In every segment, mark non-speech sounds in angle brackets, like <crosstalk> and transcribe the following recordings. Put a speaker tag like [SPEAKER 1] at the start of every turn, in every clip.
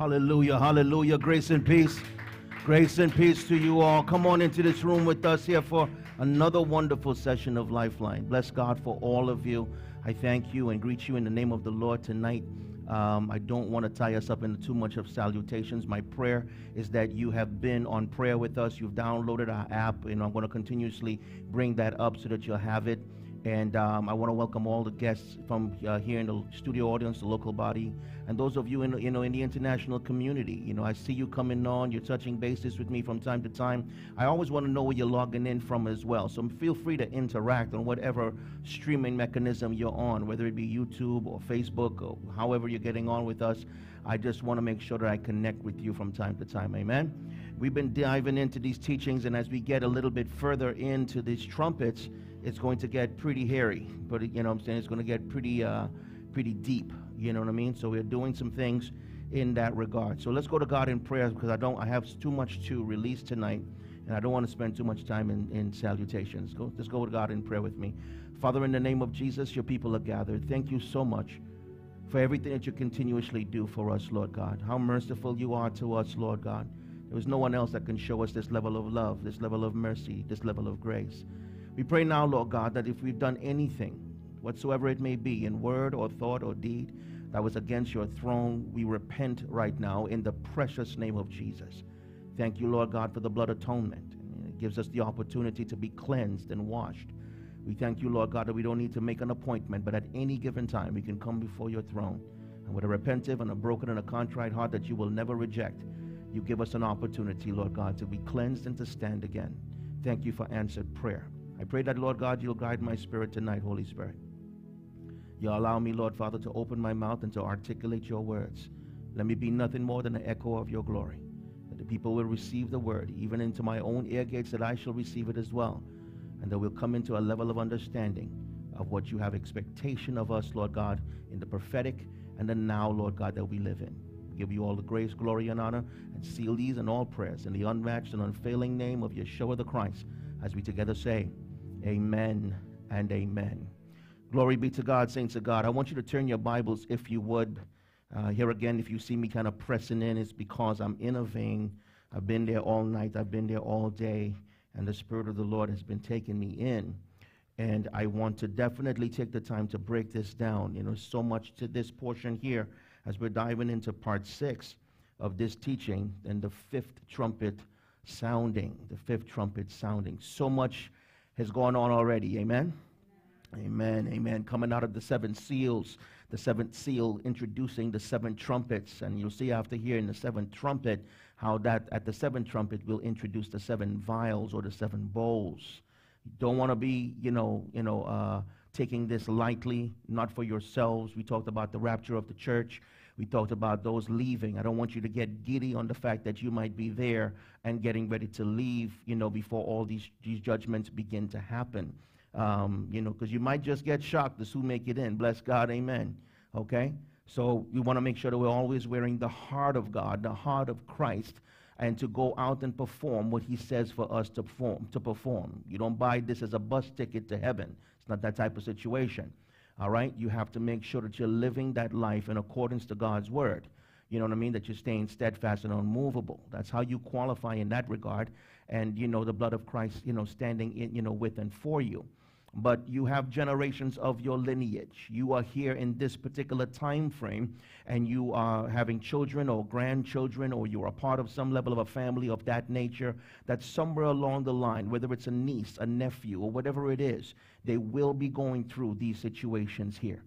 [SPEAKER 1] Hallelujah, hallelujah. Grace and peace. Grace and peace to you all. Come on into this room with us here for another wonderful session of Lifeline. Bless God for all of you. I thank you and greet you in the name of the Lord tonight. Um, I don't want to tie us up into too much of salutations. My prayer is that you have been on prayer with us. You've downloaded our app, and I'm going to continuously bring that up so that you'll have it. And um, I want to welcome all the guests from uh, here in the studio audience, the local body, and those of you in you know in the international community. You know, I see you coming on. You're touching bases with me from time to time. I always want to know where you're logging in from as well. So feel free to interact on whatever streaming mechanism you're on, whether it be YouTube or Facebook or however you're getting on with us. I just want to make sure that I connect with you from time to time. Amen. We've been diving into these teachings, and as we get a little bit further into these trumpets it's going to get pretty hairy. But you know what I'm saying? It's going to get pretty, uh, pretty deep. You know what I mean? So we're doing some things in that regard. So let's go to God in prayer because I don't, I have too much to release tonight, and I don't want to spend too much time in, in salutations. Go, let's go to God in prayer with me. Father, in the name of Jesus, your people are gathered. Thank you so much for everything that you continuously do for us, Lord God. How merciful you are to us, Lord God. There is no one else that can show us this level of love, this level of mercy, this level of grace. We pray now, Lord God, that if we've done anything, whatsoever it may be, in word or thought or deed, that was against your throne, we repent right now in the precious name of Jesus. Thank you, Lord God, for the blood atonement. It gives us the opportunity to be cleansed and washed. We thank you, Lord God, that we don't need to make an appointment, but at any given time we can come before your throne. And with a repentive and a broken and a contrite heart that you will never reject, you give us an opportunity, Lord God, to be cleansed and to stand again. Thank you for answered prayer. I pray that, Lord God, you'll guide my spirit tonight, Holy Spirit. You'll allow me, Lord Father, to open my mouth and to articulate your words. Let me be nothing more than an echo of your glory. That the people will receive the word, even into my own ear gates, that I shall receive it as well. And that we'll come into a level of understanding of what you have expectation of us, Lord God, in the prophetic and the now, Lord God, that we live in. We give you all the grace, glory, and honor, and seal these and all prayers in the unmatched and unfailing name of Yeshua the Christ, as we together say, Amen and amen. Glory be to God, saints of God. I want you to turn your Bibles, if you would. Uh, here again, if you see me kind of pressing in, it's because I'm in a vein. I've been there all night, I've been there all day, and the Spirit of the Lord has been taking me in. And I want to definitely take the time to break this down. You know, so much to this portion here as we're diving into part six of this teaching and the fifth trumpet sounding, the fifth trumpet sounding. So much has gone on already. Amen? Amen. Amen. Coming out of the seven seals, the seventh seal introducing the seven trumpets. And you'll see after hearing the seventh trumpet how that at the seventh trumpet will introduce the seven vials or the seven bowls. You don't want to be, you know, you know, uh, taking this lightly, not for yourselves. We talked about the rapture of the church. We talked about those leaving. I don't want you to get giddy on the fact that you might be there and getting ready to leave, you know, before all these, these judgments begin to happen. Um, you know, because you might just get shocked as who make it in. Bless God, amen. Okay? So we want to make sure that we're always wearing the heart of God, the heart of Christ, and to go out and perform what he says for us to perform. To perform. You don't buy this as a bus ticket to heaven. It's not that type of situation. All right? You have to make sure that you're living that life in accordance to God's word. You know what I mean? That you're staying steadfast and unmovable. That's how you qualify in that regard. And, you know, the blood of Christ, you know, standing in, you know, with and for you but you have generations of your lineage. You are here in this particular time frame, and you are having children or grandchildren, or you're a part of some level of a family of that nature. That somewhere along the line, whether it's a niece, a nephew, or whatever it is, they will be going through these situations here.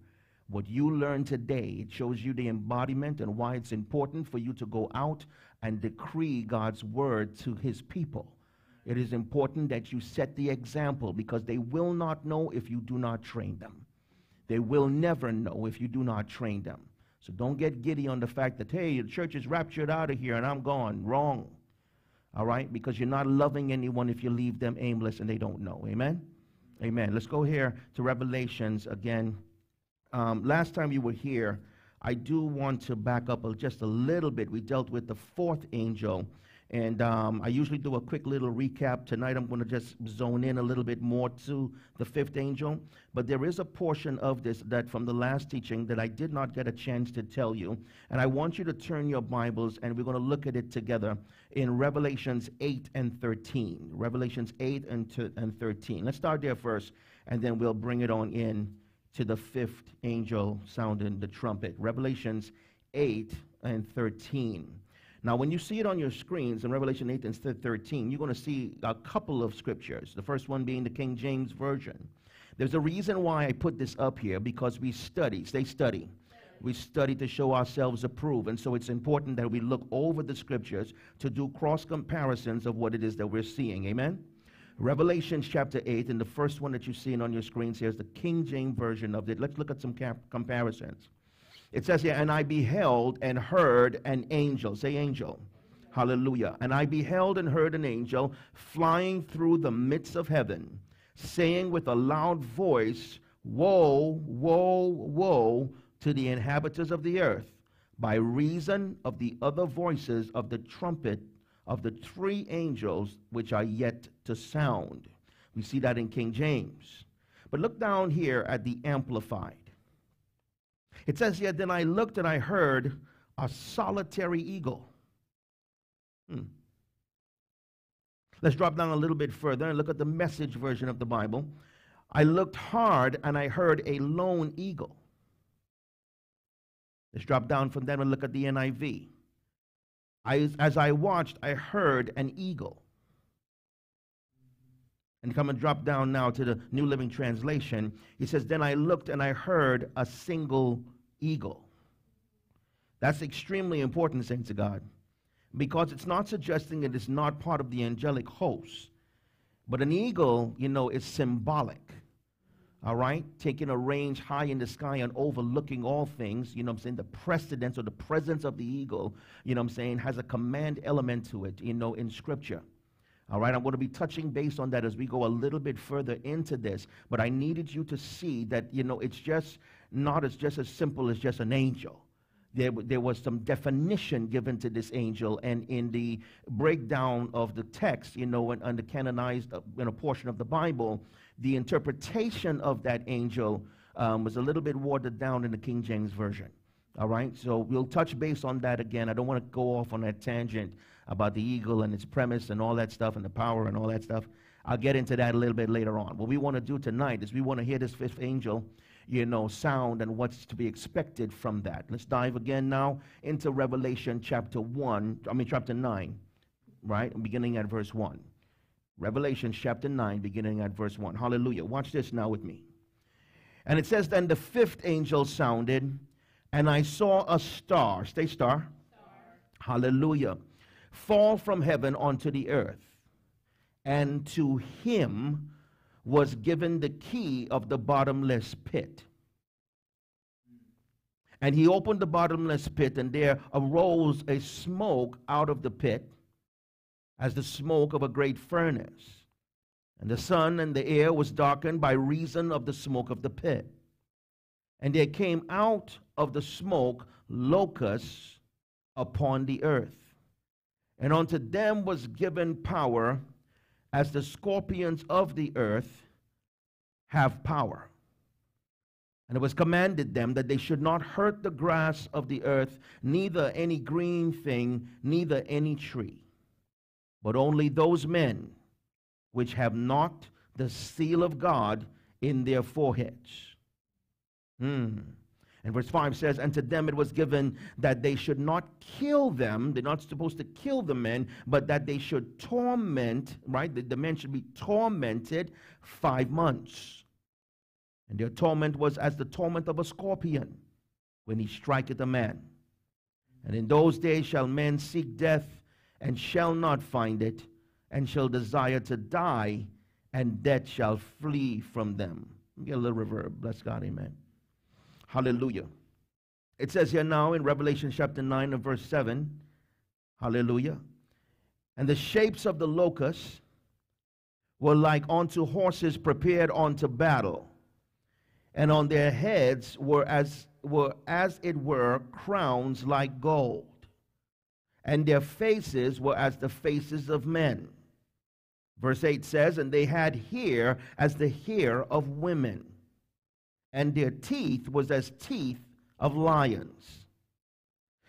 [SPEAKER 1] What you learn today, it shows you the embodiment and why it's important for you to go out and decree God's word to his people. It is important that you set the example because they will not know if you do not train them. They will never know if you do not train them. So don't get giddy on the fact that, hey, the church is raptured out of here and I'm gone. Wrong. All right? Because you're not loving anyone if you leave them aimless and they don't know. Amen? Amen. Let's go here to Revelations again. Um, last time you were here, I do want to back up just a little bit. We dealt with the fourth angel and um, I usually do a quick little recap. Tonight I'm going to just zone in a little bit more to the fifth angel. But there is a portion of this that from the last teaching that I did not get a chance to tell you. And I want you to turn your Bibles and we're going to look at it together in Revelations 8 and 13. Revelations 8 and, and 13. Let's start there first and then we'll bring it on in to the fifth angel sounding the trumpet. Revelations 8 and 13. Now, when you see it on your screens in Revelation 8 and 13, you're going to see a couple of scriptures. The first one being the King James Version. There's a reason why I put this up here because we study, stay study. We study to show ourselves approved. And so it's important that we look over the scriptures to do cross comparisons of what it is that we're seeing. Amen? Revelation chapter 8, and the first one that you're seeing on your screens here is the King James Version of it. Let's look at some comparisons. It says here, and I beheld and heard an angel. Say angel. Hallelujah. And I beheld and heard an angel flying through the midst of heaven, saying with a loud voice, Woe, woe, woe to the inhabitants of the earth, by reason of the other voices of the trumpet of the three angels which are yet to sound. We see that in King James. But look down here at the Amplified. It says here, then I looked and I heard a solitary eagle. Hmm. Let's drop down a little bit further and look at the message version of the Bible. I looked hard and I heard a lone eagle. Let's drop down from there and look at the NIV. I, as I watched, I heard an eagle. And come and drop down now to the New Living Translation. He says, Then I looked and I heard a single eagle. That's extremely important, saints of God, because it's not suggesting it is not part of the angelic host. But an eagle, you know, is symbolic. All right? Taking a range high in the sky and overlooking all things, you know I'm saying? The precedence or the presence of the eagle, you know I'm saying, has a command element to it, you know, in Scripture. All right, I'm going to be touching base on that as we go a little bit further into this. But I needed you to see that, you know, it's just not as just as simple as just an angel. There, there was some definition given to this angel, and in the breakdown of the text, you know, and, the canonized uh, in a portion of the Bible, the interpretation of that angel um, was a little bit watered down in the King James Version. All right, so we'll touch base on that again. I don't want to go off on that tangent about the eagle and its premise and all that stuff and the power and all that stuff. I'll get into that a little bit later on. What we want to do tonight is we want to hear this fifth angel you know, sound and what's to be expected from that. Let's dive again now into Revelation chapter 1, I mean, chapter 9, right? Beginning at verse 1. Revelation chapter 9, beginning at verse 1. Hallelujah. Watch this now with me. And it says, Then the fifth angel sounded, and I saw a star, stay star, star. hallelujah, fall from heaven onto the earth. And to him was given the key of the bottomless pit. And he opened the bottomless pit, and there arose a smoke out of the pit, as the smoke of a great furnace. And the sun and the air was darkened by reason of the smoke of the pit. And there came out of the smoke locusts upon the earth. And unto them was given power as the scorpions of the earth have power. And it was commanded them that they should not hurt the grass of the earth, neither any green thing, neither any tree, but only those men which have not the seal of God in their foreheads. Hmm. And verse 5 says, And to them it was given that they should not kill them. They're not supposed to kill the men, but that they should torment, right? The, the men should be tormented five months. And their torment was as the torment of a scorpion when he striketh a man. And in those days shall men seek death and shall not find it, and shall desire to die, and death shall flee from them. Get a little reverb. Bless God. Amen. Hallelujah. It says here now in Revelation chapter 9 and verse 7, hallelujah. And the shapes of the locusts were like unto horses prepared unto battle, and on their heads were as, were as it were crowns like gold, and their faces were as the faces of men. Verse 8 says, And they had hair as the hair of women, and their teeth was as teeth of lions.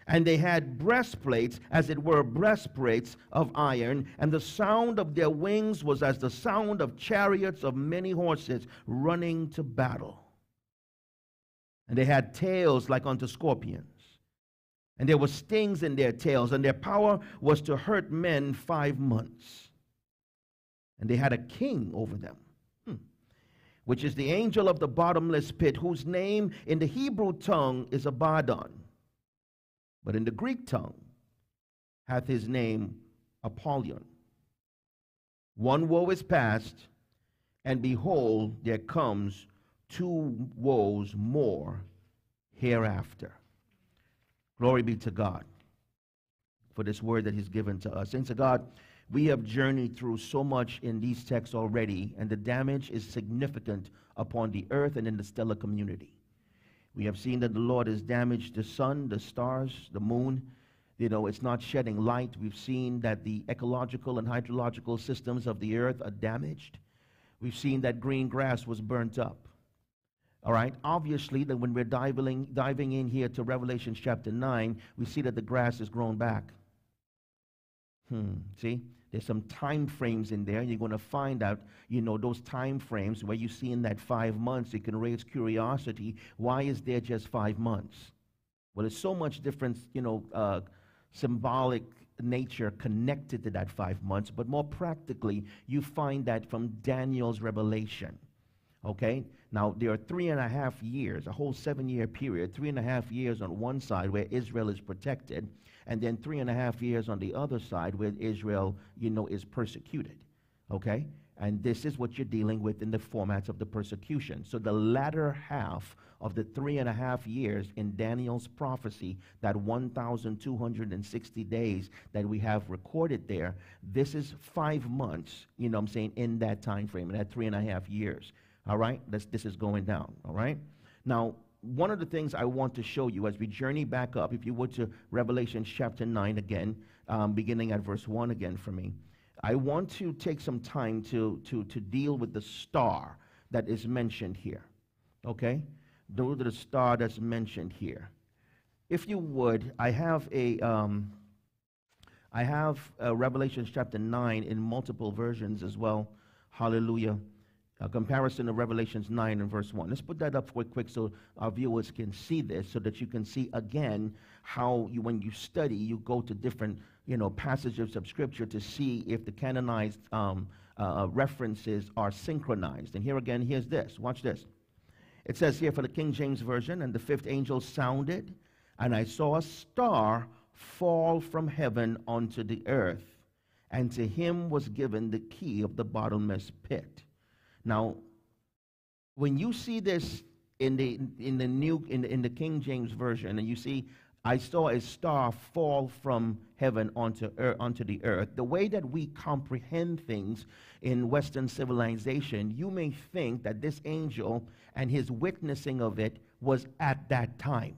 [SPEAKER 1] And they had breastplates, as it were breastplates of iron, and the sound of their wings was as the sound of chariots of many horses running to battle. And they had tails like unto scorpions, and there were stings in their tails, and their power was to hurt men five months. And they had a king over them, which is the angel of the bottomless pit, whose name in the Hebrew tongue is Abaddon but in the Greek tongue hath his name Apollyon. One woe is past, and behold, there comes two woes more hereafter. Glory be to God for this word that He's given to us. Saints to God, we have journeyed through so much in these texts already, and the damage is significant upon the earth and in the stellar community. We have seen that the Lord has damaged the sun, the stars, the moon. You know, it's not shedding light. We've seen that the ecological and hydrological systems of the earth are damaged. We've seen that green grass was burnt up. All right, obviously, that when we're diving, diving in here to Revelation chapter 9, we see that the grass has grown back. Hmm, see? There's some time frames in there. You're going to find out, you know, those time frames where you see in that five months, it can raise curiosity. Why is there just five months? Well, there's so much different, you know, uh, symbolic nature connected to that five months, but more practically, you find that from Daniel's revelation. Okay? Now, there are three and a half years, a whole seven year period, three and a half years on one side where Israel is protected, and then three and a half years on the other side where Israel, you know, is persecuted. Okay? And this is what you're dealing with in the formats of the persecution. So the latter half of the three and a half years in Daniel's prophecy, that 1,260 days that we have recorded there, this is five months, you know I'm saying, in that time frame, in that three and a half years. All right? This, this is going down. All right? Now, one of the things I want to show you as we journey back up, if you would to Revelation chapter 9 again, um, beginning at verse 1 again for me, I want to take some time to, to, to deal with the star that is mentioned here. Okay? The, the star that's mentioned here. If you would, I have a. Um, I have uh, Revelation chapter 9 in multiple versions as well. Hallelujah a comparison of Revelations 9 and verse 1. Let's put that up quick, quick so our viewers can see this so that you can see again how you, when you study, you go to different you know, passages of Scripture to see if the canonized um, uh, references are synchronized. And here again, here's this. Watch this. It says here for the King James Version, and the fifth angel sounded, and I saw a star fall from heaven onto the earth, and to him was given the key of the bottomless pit. Now, when you see this in the in the new in the, in the King James version, and you see, I saw a star fall from heaven onto earth, onto the earth. The way that we comprehend things in Western civilization, you may think that this angel and his witnessing of it was at that time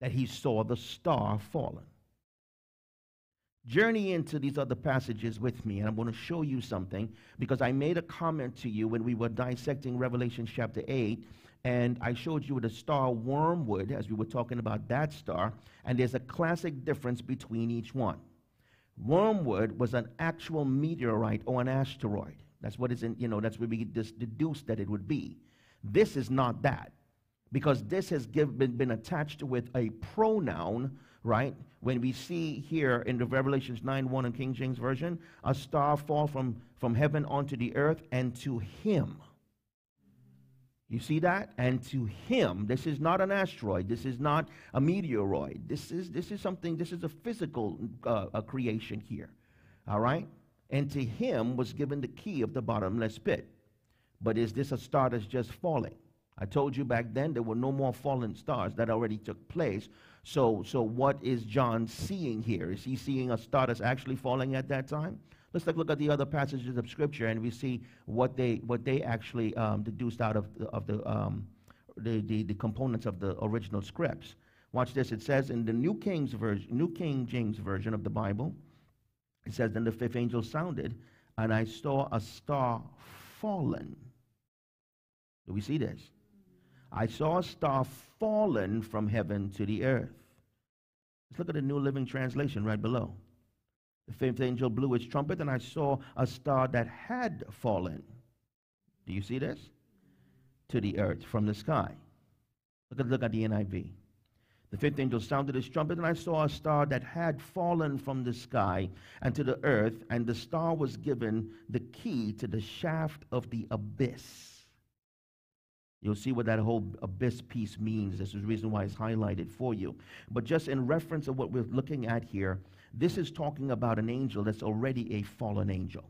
[SPEAKER 1] that he saw the star fallen journey into these other passages with me, and I'm going to show you something because I made a comment to you when we were dissecting Revelation chapter 8, and I showed you the star wormwood as we were talking about that star, and there's a classic difference between each one. Wormwood was an actual meteorite or an asteroid. That's what is in, you know, that's what we deduced that it would be. This is not that because this has give, been, been attached with a pronoun right? When we see here in the Revelations 9 1 in King James Version, a star fall from, from heaven onto the earth, and to him. You see that? And to him, this is not an asteroid. This is not a meteoroid. This is, this is something, this is a physical uh, a creation here. All right? And to him was given the key of the bottomless pit. But is this a star that's just falling? I told you back then there were no more fallen stars. That already took place. So, so what is John seeing here? Is he seeing a star that's actually falling at that time? Let's take a look at the other passages of Scripture, and we see what they what they actually um, deduced out of the, of the, um, the, the the components of the original scripts. Watch this. It says in the New King's version, New King James version of the Bible, it says, "Then the fifth angel sounded, and I saw a star fallen." Do we see this? I saw a star fallen from heaven to the earth. Let's look at the New Living Translation right below. The fifth angel blew his trumpet, and I saw a star that had fallen. Do you see this? To the earth from the sky. Look at, look at the NIV. The fifth angel sounded his trumpet, and I saw a star that had fallen from the sky and to the earth, and the star was given the key to the shaft of the abyss. You'll see what that whole abyss piece means. This is the reason why it's highlighted for you. But just in reference of what we're looking at here, this is talking about an angel that's already a fallen angel.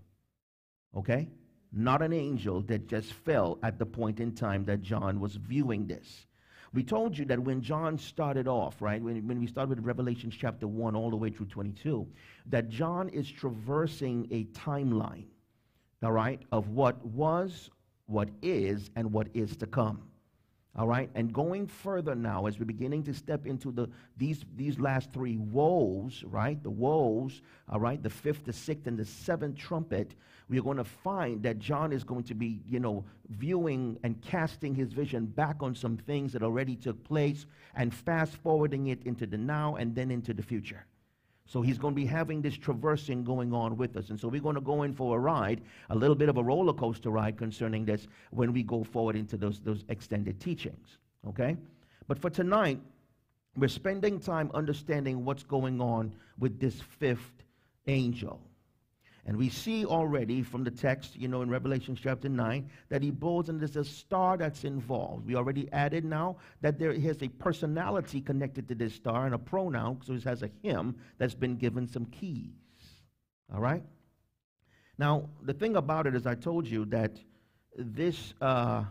[SPEAKER 1] Okay? Not an angel that just fell at the point in time that John was viewing this. We told you that when John started off, right, when, when we started with Revelation chapter 1 all the way through 22, that John is traversing a timeline, all right, of what was, what is, and what is to come. All right, and going further now, as we're beginning to step into the these these last three woes, right? The woes, all right, the fifth, the sixth, and the seventh trumpet. We are going to find that John is going to be, you know, viewing and casting his vision back on some things that already took place, and fast forwarding it into the now and then into the future. So he's going to be having this traversing going on with us. And so we're going to go in for a ride, a little bit of a roller coaster ride concerning this when we go forward into those, those extended teachings. Okay? But for tonight, we're spending time understanding what's going on with this fifth angel. And we see already from the text, you know, in Revelation chapter 9, that he blows and there's a star that's involved. We already added now that there has a personality connected to this star and a pronoun, so it has a him that's been given some keys. All right? Now, the thing about it is, I told you that this, uh,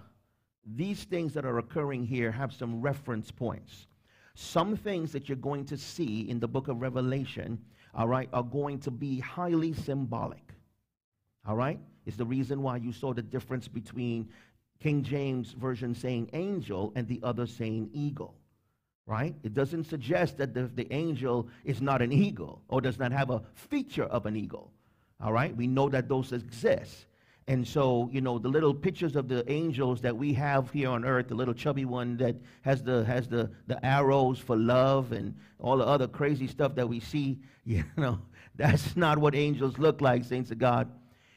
[SPEAKER 1] these things that are occurring here have some reference points. Some things that you're going to see in the book of Revelation all right, are going to be highly symbolic. All right? It's the reason why you saw the difference between King James Version saying angel and the other saying eagle. Right? It doesn't suggest that the, the angel is not an eagle or does not have a feature of an eagle. All right? We know that those exist. And so, you know, the little pictures of the angels that we have here on earth, the little chubby one that has the has the, the arrows for love and all the other crazy stuff that we see, <laughs> you know, that's not what angels look like, saints of God.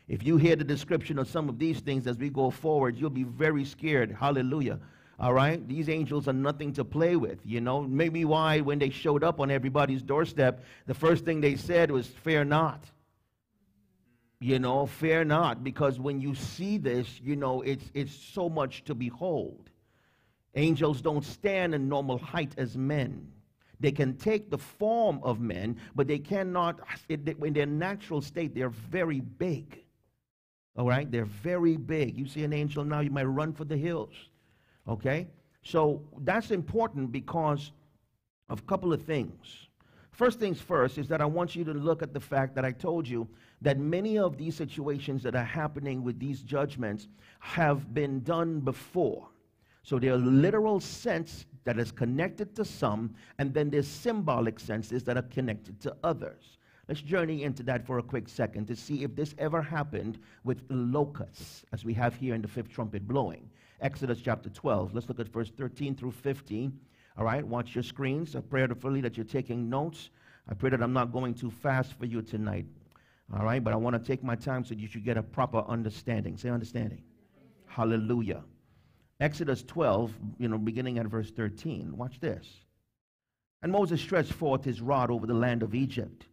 [SPEAKER 1] If you hear the description of some of these things as we go forward, you'll be very scared. Hallelujah. All right? These angels are nothing to play with, you know. Maybe why when they showed up on everybody's doorstep, the first thing they said was, Fear not. You know, fear not, because when you see this, you know, it's, it's so much to behold. Angels don't stand in normal height as men. They can take the form of men, but they cannot, in their natural state, they're very big. All right? They're very big. You see an angel now, you might run for the hills. Okay? So that's important because of a couple of things. First things first is that I want you to look at the fact that I told you that many of these situations that are happening with these judgments have been done before. So there are literal sense that is connected to some, and then there's symbolic senses that are connected to others. Let's journey into that for a quick second to see if this ever happened with locusts, as we have here in the fifth trumpet blowing. Exodus chapter 12. Let's look at verse 13 through 15. All right, watch your screens. I pray prayerfully that you're taking notes. I pray that I'm not going too fast for you tonight. All right, but I want to take my time so you should get a proper understanding. Say understanding. Hallelujah. Exodus 12, you know, beginning at verse 13. Watch this. And Moses stretched forth his rod over the land of Egypt.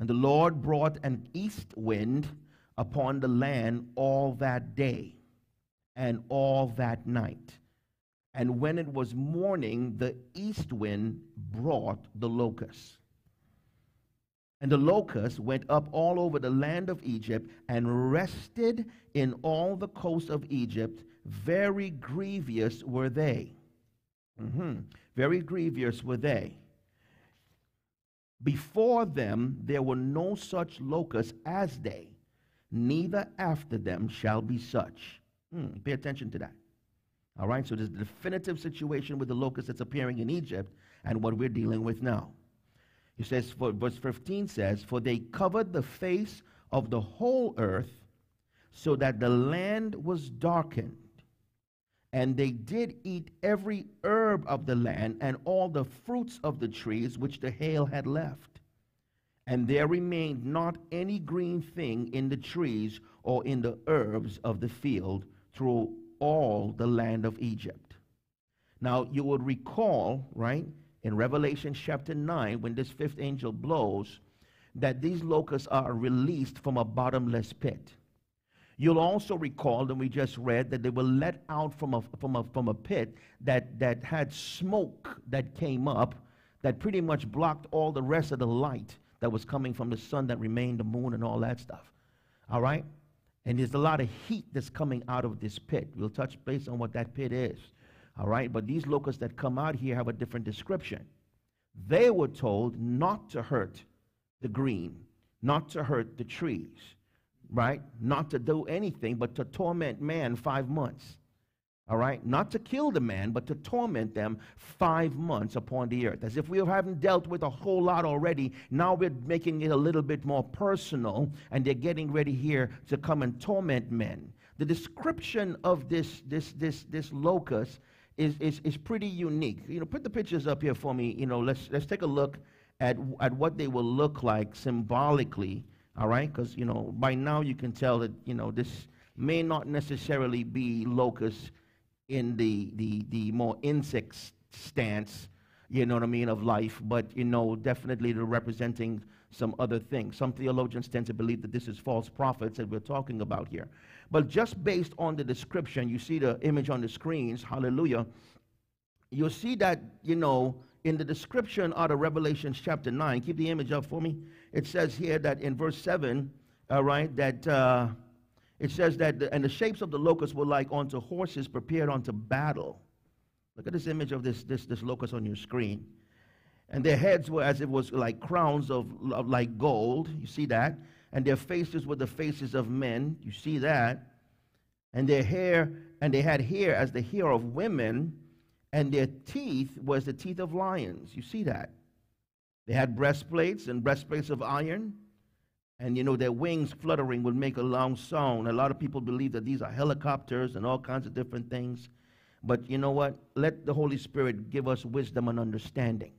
[SPEAKER 1] And the Lord brought an east wind upon the land all that day and all that night and when it was morning, the east wind brought the locusts. And the locusts went up all over the land of Egypt and rested in all the coasts of Egypt. Very grievous were they. Mm-hmm. Very grievous were they. Before them there were no such locusts as they, neither after them shall be such. Hmm, pay attention to that. All right, so there's a definitive situation with the locust that's appearing in Egypt and what we're dealing with now. He says, for, verse 15 says, For they covered the face of the whole earth so that the land was darkened. And they did eat every herb of the land and all the fruits of the trees which the hail had left. And there remained not any green thing in the trees or in the herbs of the field through all the land of Egypt. Now, you would recall, right, in Revelation chapter 9, when this fifth angel blows, that these locusts are released from a bottomless pit. You'll also recall that we just read that they were let out from a, from a, from a pit that, that had smoke that came up that pretty much blocked all the rest of the light that was coming from the sun that remained, the moon, and all that stuff. All right? And there's a lot of heat that's coming out of this pit. We'll touch base on what that pit is. All right? But these locusts that come out here have a different description. They were told not to hurt the green, not to hurt the trees right? Not to do anything but to torment man five months. All right? Not to kill the man, but to torment them five months upon the earth. As if we haven't dealt with a whole lot already. Now we're making it a little bit more personal, and they're getting ready here to come and torment men. The description of this, this, this, this locust is, is, is pretty unique. You know, put the pictures up here for me. You know, let's, let's take a look at, at what they will look like symbolically all right? Because, you know, by now you can tell that, you know, this may not necessarily be locusts in the, the, the more insect stance, you know what I mean, of life, but, you know, definitely they're representing some other things. Some theologians tend to believe that this is false prophets that we're talking about here. But just based on the description, you see the image on the screens, hallelujah, you'll see that, you know, in the description out of Revelation chapter 9, keep the image up for me. It says here that in verse 7, all right, that uh, it says that, the, and the shapes of the locusts were like unto horses prepared unto battle. Look at this image of this, this, this locust on your screen. And their heads were as it was like crowns of, of like gold. You see that? And their faces were the faces of men. You see that? And their hair, and they had hair as the hair of women and their teeth was the teeth of lions. You see that? They had breastplates and breastplates of iron, and you know their wings fluttering would make a long sound. A lot of people believe that these are helicopters and all kinds of different things. But you know what? Let the Holy Spirit give us wisdom and understanding.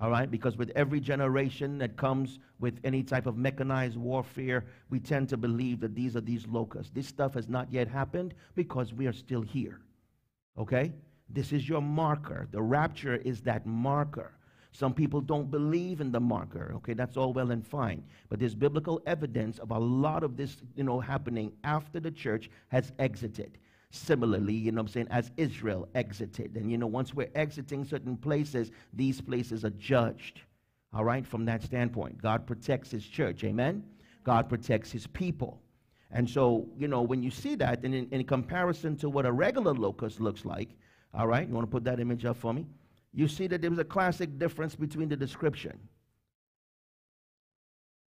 [SPEAKER 1] All right? Because with every generation that comes with any type of mechanized warfare, we tend to believe that these are these locusts. This stuff has not yet happened because we are still here. Okay? This is your marker. The rapture is that marker. Some people don't believe in the marker. Okay, that's all well and fine. But there's biblical evidence of a lot of this, you know, happening after the church has exited. Similarly, you know what I'm saying, as Israel exited. And, you know, once we're exiting certain places, these places are judged. All right, from that standpoint. God protects his church. Amen? God protects his people. And so, you know, when you see that, and in, in comparison to what a regular locust looks like, all right, you want to put that image up for me? You see that there was a classic difference between the description.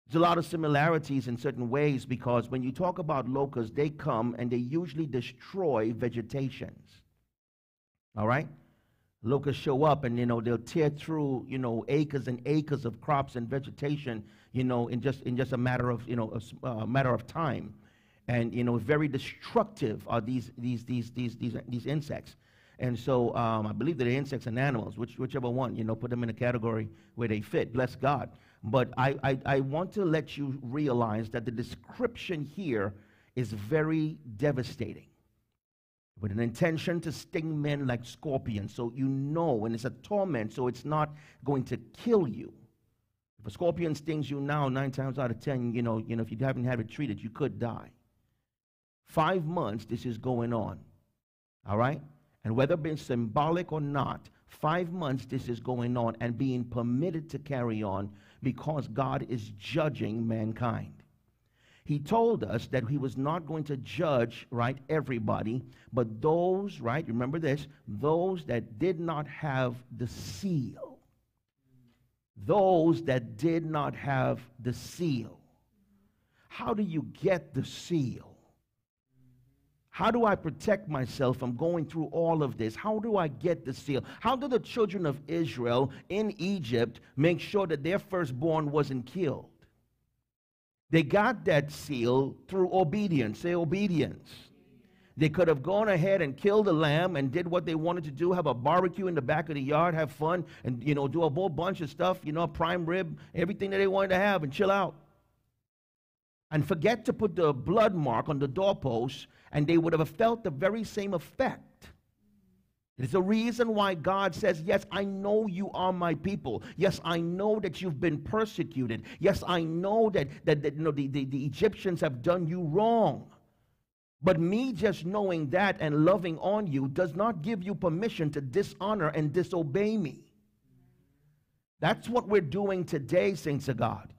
[SPEAKER 1] There's a lot of similarities in certain ways because when you talk about locusts, they come and they usually destroy vegetations. All right? Locusts show up and, you know, they'll tear through, you know, acres and acres of crops and vegetation, you know, in just, in just a matter of, you know, a, a uh, matter of time. And, you know, very destructive are these, these, these, these, these, these insects. And so um, I believe they're insects and animals, which, whichever one, you know, put them in a category where they fit. Bless God. But I, I, I want to let you realize that the description here is very devastating with an intention to sting men like scorpions. So you know, and it's a torment, so it's not going to kill you. If a scorpion stings you now, nine times out of ten, you know, you know, if you haven't had it treated, you could die. Five months this is going on. All right? And whether being symbolic or not, five months this is going on and being permitted to carry on because God is judging mankind. He told us that he was not going to judge, right, everybody, but those, right, remember this, those that did not have the seal. those that did not have the seal. How do you get the seal? How do I protect myself from going through all of this? How do I get the seal? How do the children of Israel in Egypt make sure that their firstborn wasn't killed? They got that seal through obedience. Say obedience. They could have gone ahead and killed a lamb and did what they wanted to do, have a barbecue in the back of the yard, have fun, and you know, do a whole bunch of stuff, you know, prime rib, everything that they wanted to have, and chill out. And forget to put the blood mark on the doorpost and they would have felt the very same effect. It's the reason why God says, Yes, I know you are my people. Yes, I know that you've been persecuted. Yes, I know that, that, that you know, the, the, the Egyptians have done you wrong. But me just knowing that and loving on you does not give you permission to dishonor and disobey me. That's what we're doing today, saints of God.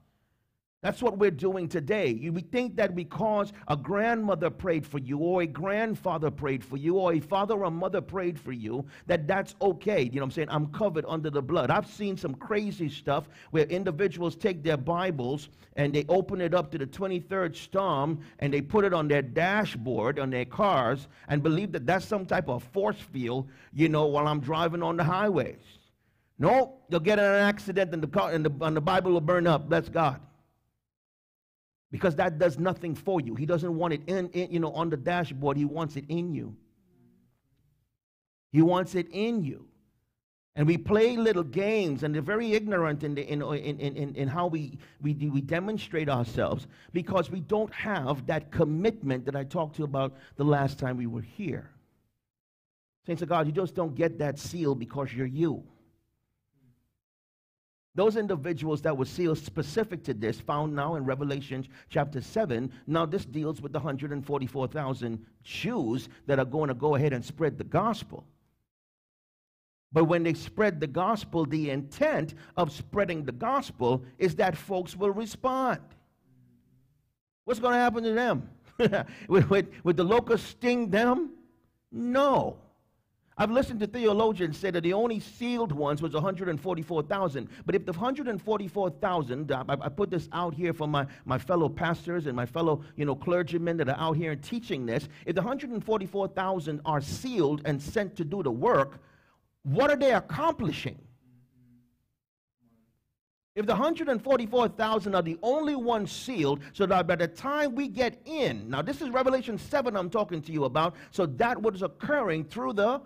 [SPEAKER 1] That's what we're doing today. You we think that because a grandmother prayed for you, or a grandfather prayed for you, or a father or mother prayed for you, that that's okay. You know what I'm saying? I'm covered under the blood. I've seen some crazy stuff where individuals take their Bibles and they open it up to the 23rd Psalm and they put it on their dashboard on their cars and believe that that's some type of force field, you know, while I'm driving on the highways. No, you'll get in an accident and the, car, and the, and the Bible will burn up. That's God because that does nothing for you. He doesn't want it in, in, you know, on the dashboard. He wants it in you. He wants it in you. And we play little games, and they're very ignorant in, the, in, in, in, in how we, we, we demonstrate ourselves because we don't have that commitment that I talked to you about the last time we were here. Saints of God, you just don't get that seal because you're you. Those individuals that were sealed specific to this, found now in Revelation chapter 7. Now, this deals with the 144,000 Jews that are going to go ahead and spread the gospel. But when they spread the gospel, the intent of spreading the gospel is that folks will respond. What's going to happen to them? <laughs> would, would, would the locusts sting them? No. I've listened to theologians say that the only sealed ones was 144,000. But if the 144,000, I, I, put this out here for my, my fellow pastors and my fellow you know, clergymen that are out here and teaching this, if the 144,000 are sealed and sent to do the work, what are they accomplishing? If the 144,000 are the only ones sealed, so that by the time we get in, now this is Revelation 7 I'm talking to you about, so that what is occurring through the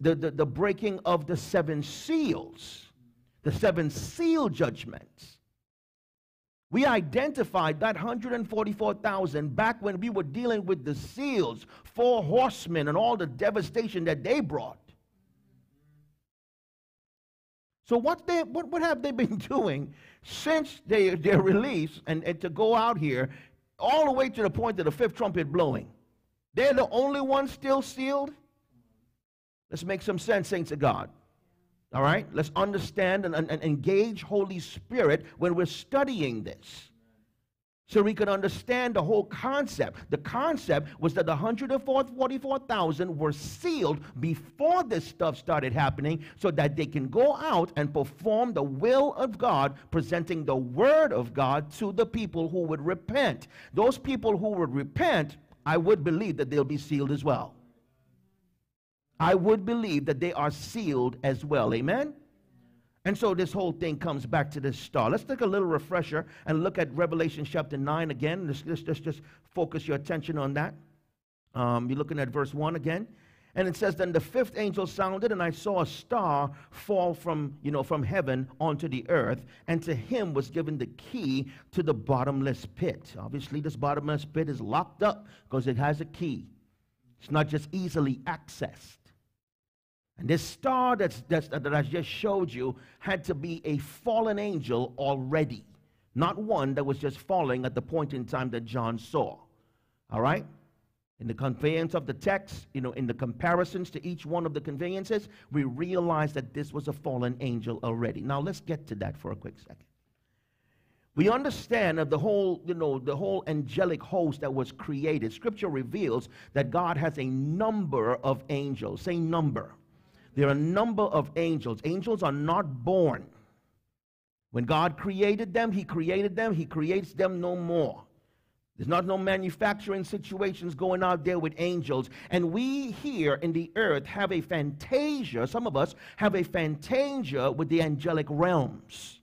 [SPEAKER 1] the, the, the breaking of the seven seals, the seven seal judgments. We identified that 144,000 back when we were dealing with the seals, four horsemen, and all the devastation that they brought. So what, they, what, what have they been <laughs> doing since they, their release and, and to go out here all the way to the point of the fifth trumpet blowing? They're the only ones still sealed? Let's make some sense, saints of God. All right? Let's understand and, and, and engage Holy Spirit when we're studying this so we can understand the whole concept. The concept was that the 144,000 were sealed before this stuff started happening so that they can go out and perform the will of God, presenting the word of God to the people who would repent. Those people who would repent, I would believe that they'll be sealed as well. I would believe that they are sealed as well. Amen? And so this whole thing comes back to this star. Let's take a little refresher and look at Revelation chapter 9 again. Let's, let's just focus your attention on that. Um, you're looking at verse 1 again. And it says, Then the fifth angel sounded, and I saw a star fall from, you know, from heaven onto the earth, and to him was given the key to the bottomless pit. Obviously, this bottomless pit is locked up because it has a key. It's not just easily accessed. And this star that's, that's, that I just showed you had to be a fallen angel already, not one that was just falling at the point in time that John saw. All right? In the conveyance of the text, you know, in the comparisons to each one of the conveyances, we realize that this was a fallen angel already. Now let's get to that for a quick second. We understand of the whole, you know, the whole angelic host that was created. Scripture reveals that God has a number of angels. Say number. There are a number of angels. Angels are not born. When God created them, He created them, He creates them no more. There's not no manufacturing situations going out there with angels. And we here in the earth have a fantasia, some of us have a fantasia with the angelic realms.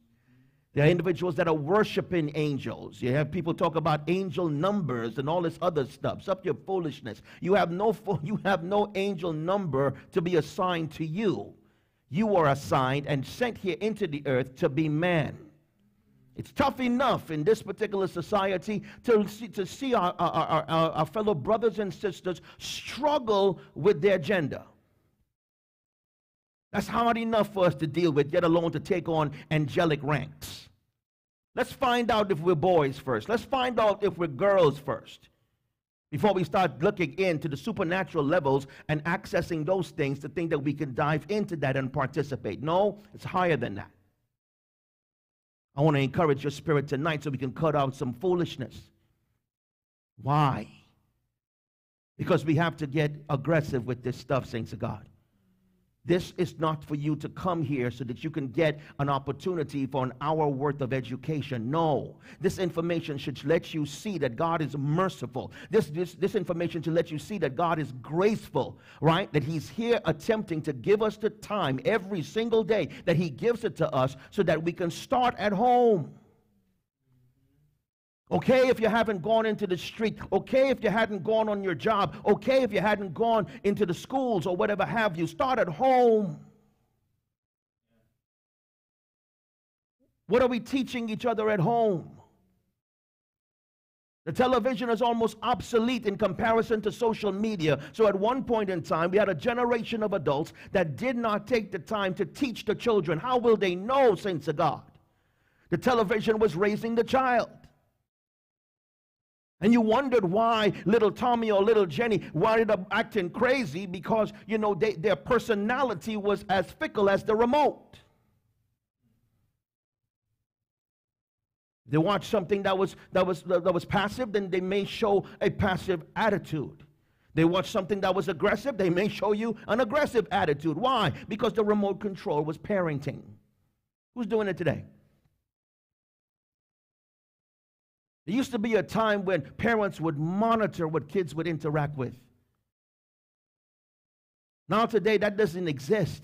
[SPEAKER 1] There are individuals that are worshiping angels. You have people talk about angel numbers and all this other stuff. It's up your foolishness. You have no <laughs> you have no angel number to be assigned to you. You are assigned and sent here into the earth to be man. It's tough enough in this particular society to see, to see our, our, our, our fellow brothers and sisters struggle with their gender. That's hard enough for us to deal with, yet alone to take on angelic ranks. Let's find out if we're boys first. Let's find out if we're girls first. Before we start looking into the supernatural levels and accessing those things to think that we can dive into that and participate. No, it's higher than that. I want to encourage your spirit tonight so we can cut out some foolishness. Why? Because we have to get aggressive with this stuff, saints of God. This is not for you to come here so that you can get an opportunity for an hour worth of education. No. This information should let you see that God is merciful. This, this, this information should let you see that God is graceful, right? That He's here attempting to give us the time every single day, that He gives it to us so that we can start at home. Okay, if you haven't gone into the street. Okay, if you hadn't gone on your job. Okay, if you hadn't gone into the schools or whatever have you. Start at home. What are we teaching each other at home? The television is almost obsolete in comparison to social media. So, at one point in time, we had a generation of adults that did not take the time to teach the children. How will they know, saints of God? The television was raising the child. And you wondered why little Tommy or little Jenny wound up acting crazy because, you know, they, their personality was as fickle as the remote. They watch something that was, that, was, that was passive, then they may show a passive attitude. They watch something that was aggressive, they may show you an aggressive attitude. Why? Because the remote control was parenting. Who's doing it today? There used to be a time when parents would monitor what kids would interact with. Now, today, that doesn't exist.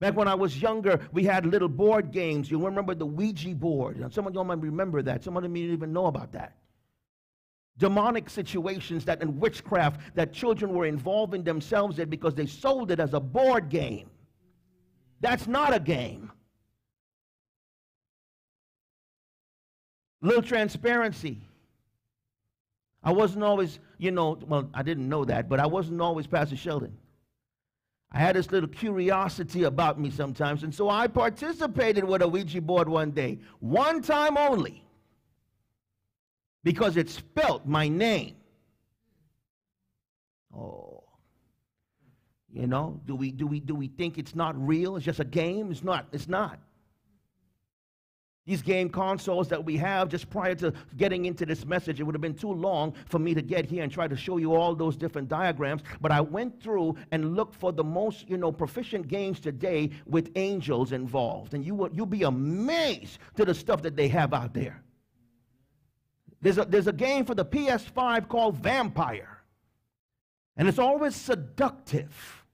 [SPEAKER 1] Back when I was younger, we had little board games. You remember the Ouija board. Some of y'all might remember that. Some of you didn't even know about that. Demonic situations that in witchcraft that children were involving themselves in because they sold it as a board game. That's not a game. Little transparency. I wasn't always, you know, well, I didn't know that, but I wasn't always Pastor Sheldon. I had this little curiosity about me sometimes, and so I participated with a Ouija board one day, one time only, because it spelt my name. Oh. You know, do we do we do we think it's not real? It's just a game? It's not. It's not. These game consoles that we have just prior to getting into this message, it would have been too long for me to get here and try to show you all those different diagrams. But I went through and looked for the most, you know, proficient games today with angels involved. And you will you'll be amazed to the stuff that they have out there. There's a, there's a game for the PS5 called Vampire. And it's always seductive.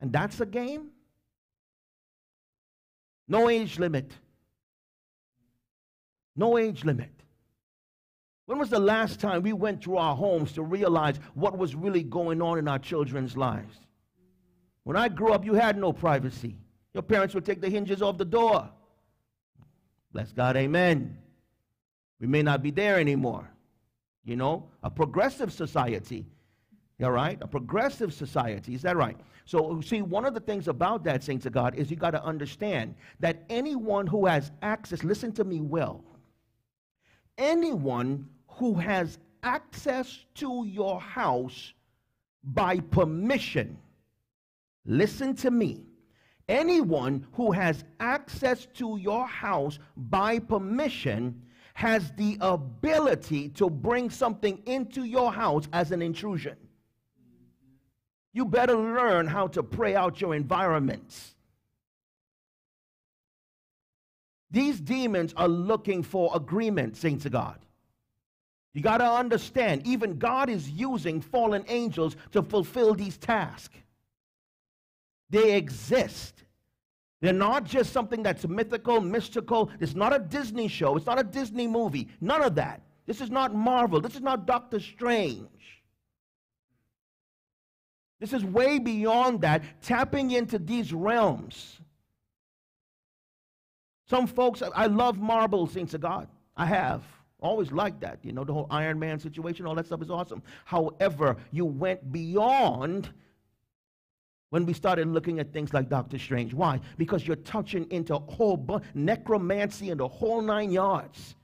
[SPEAKER 1] And that's a game? No age limit. No age limit. When was the last time we went through our homes to realize what was really going on in our children's lives? When I grew up, you had no privacy. Your parents would take the hinges off the door. Bless God, amen. We may not be there anymore. You know, a progressive society. All right? A progressive society. Is that right? So, see, one of the things about that, saints of God, is you got to understand that anyone who has access, listen to me well anyone who has access to your house by permission. Listen to me. Anyone who has access to your house by permission has the ability to bring something into your house as an intrusion. You better learn how to pray out your environments. These demons are looking for agreement, saints of God. You got to understand, even God is using fallen angels to fulfill these tasks. They exist. They're not just something that's mythical, mystical. It's not a Disney show. It's not a Disney movie. None of that. This is not Marvel. This is not Doctor Strange. This is way beyond that, tapping into these realms. Some folks, I love Marvel, saints of God. I have. Always liked that. You know, the whole Iron Man situation, all that stuff is awesome. However, you went beyond when we started looking at things like Doctor Strange. Why? Because you're touching into a whole bu- necromancy and the whole nine yards.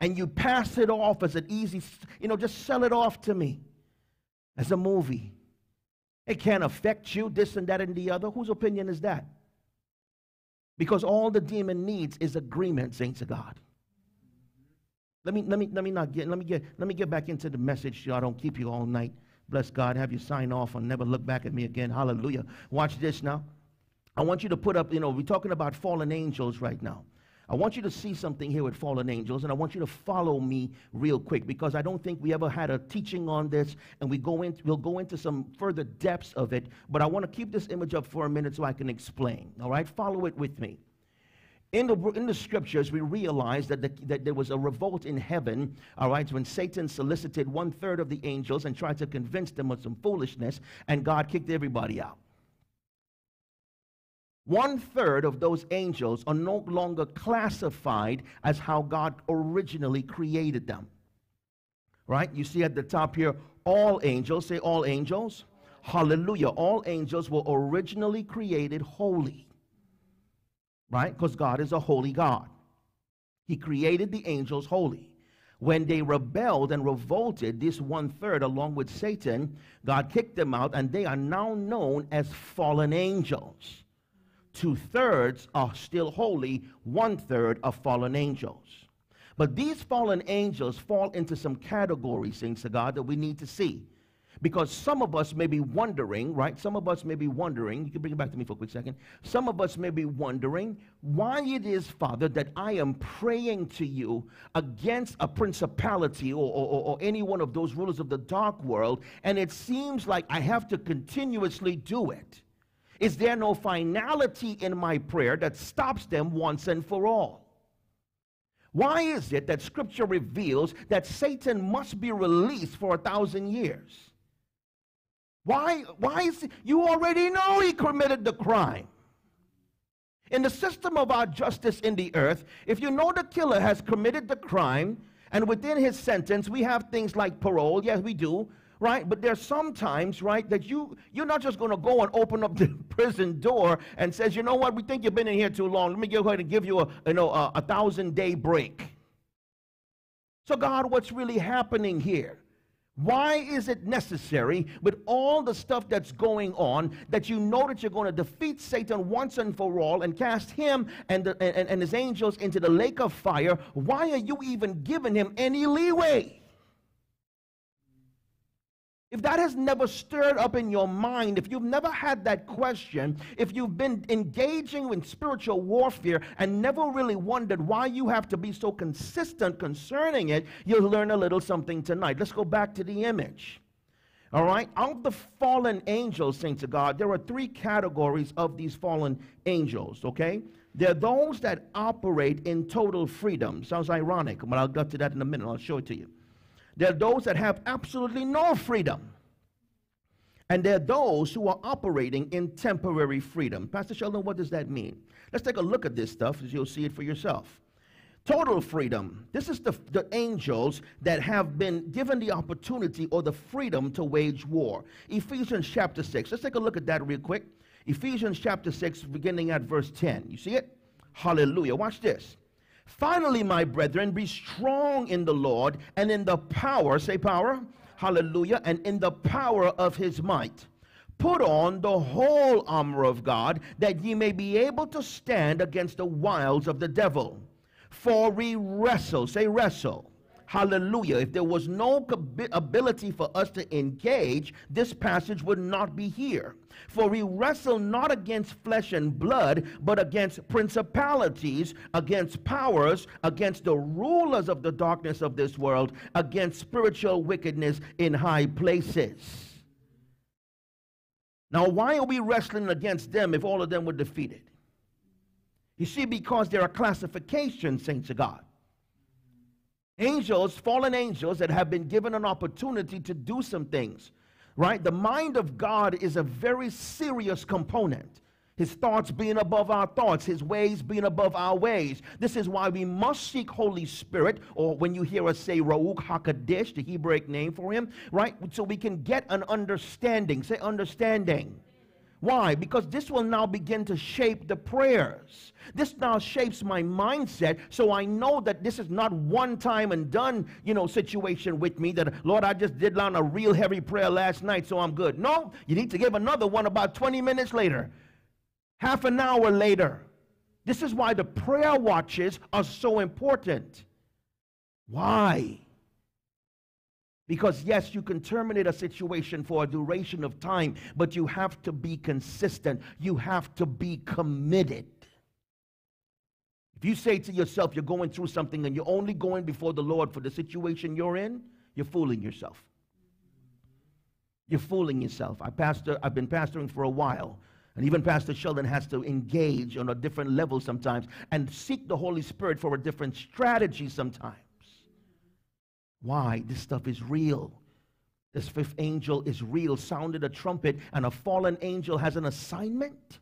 [SPEAKER 1] And you pass it off as an easy, you know, just sell it off to me as a movie. It can't affect you, this and that and the other. Whose opinion is that? Because all the demon needs is agreement, saints of God. Let me, let me, let me not get, let me get, let me get back into the message so I don't keep you all night. Bless God, have you sign off and never look back at me again. Hallelujah. Watch this now. I want you to put up, you know, we're talking about fallen angels right now. I want you to see something here with fallen angels, and I want you to follow me real quick because I don't think we ever had a teaching on this, and we go in, we'll go into some further depths of it. But I want to keep this image up for a minute so I can explain. All right, follow it with me. In the, in the scriptures, we realize that, the, that there was a revolt in heaven, all right, when Satan solicited one third of the angels and tried to convince them of some foolishness, and God kicked everybody out. One third of those angels are no longer classified as how God originally created them. Right? You see at the top here, all angels, say all angels. Hallelujah. All angels were originally created holy. Right? Because God is a holy God. He created the angels holy. When they rebelled and revolted, this one third, along with Satan, God kicked them out, and they are now known as fallen angels. Two thirds are still holy, one third are fallen angels. But these fallen angels fall into some categories, saints of God, that we need to see. Because some of us may be wondering, right? Some of us may be wondering, you can bring it back to me for a quick second. Some of us may be wondering why it is, Father, that I am praying to you against a principality or, or, or, any one of those rulers of the dark world, and it seems like I have to continuously do it. Is there no finality in my prayer that stops them once and for all? Why is it that scripture reveals that Satan must be released for a thousand years? Why, why is it, you already know he committed the crime. In the system of our justice in the earth, if you know the killer has committed the crime, and within his sentence, we have things like parole, yes, we do, right? But there's sometimes, right, that you you're not just going to go and open up <laughs> the prison door and says, you know what, we think you've been in here too long. Let me go ahead and give you a you know a, a thousand day break. So God, what's really happening here? Why is it necessary with all the stuff that's going on that you know that you're going to defeat Satan once and for all and cast him and, the, and, and his angels into the lake of fire? Why are you even giving him any leeway? If that has never stirred up in your mind, if you've never had that question, if you've been engaging in spiritual warfare and never really wondered why you have to be so consistent concerning it, you'll learn a little something tonight. Let's go back to the image. All right? Of the fallen angels, saints of God, there are three categories of these fallen angels, okay? There are those that operate in total freedom. Sounds ironic, but I'll get to that in a minute. I'll show it to you. There are those that have absolutely no freedom. And there are those who are operating in temporary freedom. Pastor Sheldon, what does that mean? Let's take a look at this stuff as you'll see it for yourself. Total freedom. This is the, the angels that have been given the opportunity or the freedom to wage war. Ephesians chapter 6. Let's take a look at that real quick. Ephesians chapter 6, beginning at verse 10. You see it? Hallelujah. Watch this. Finally, my brethren, be strong in the Lord and in the power, say power, hallelujah, and in the power of his might. Put on the whole armor of God, that ye may be able to stand against the wiles of the devil. For we wrestle, say wrestle, hallelujah, if there was no ability for us to engage, this passage would not be here. For we wrestle not against flesh and blood, but against principalities, against powers, against the rulers of the darkness of this world, against spiritual wickedness in high places. Now, why are we wrestling against them if all of them were defeated? You see, because there are classifications, saints of God. Angels, fallen angels that have been given an opportunity to do some things, right? The mind of God is a very serious component. His thoughts being above our thoughts, His ways being above our ways. This is why we must seek Holy Spirit, or when you hear us say Ruach HaKodesh, the Hebraic name for Him, right? So we can get an understanding. Say understanding. Why? Because this will now begin to shape the prayers. This now shapes my mindset so I know that this is not one time and done, you know, situation with me that, Lord, I just did on a real heavy prayer last night, so I'm good. No, you need to give another one about 20 minutes later, half an hour later. This is why the prayer watches are so important. Why? Because, yes, you can terminate a situation for a duration of time, but you have to be consistent. You have to be committed. If you say to yourself you're going through something and you're only going before the Lord for the situation you're in, you're fooling yourself. You're fooling yourself. I pastor, I've been pastoring for a while. And even Pastor Sheldon has to engage on a different level sometimes and seek the Holy Spirit for a different strategy sometimes. Why? This stuff is real. This fifth angel is real, sounded a trumpet, and a fallen angel has an assignment.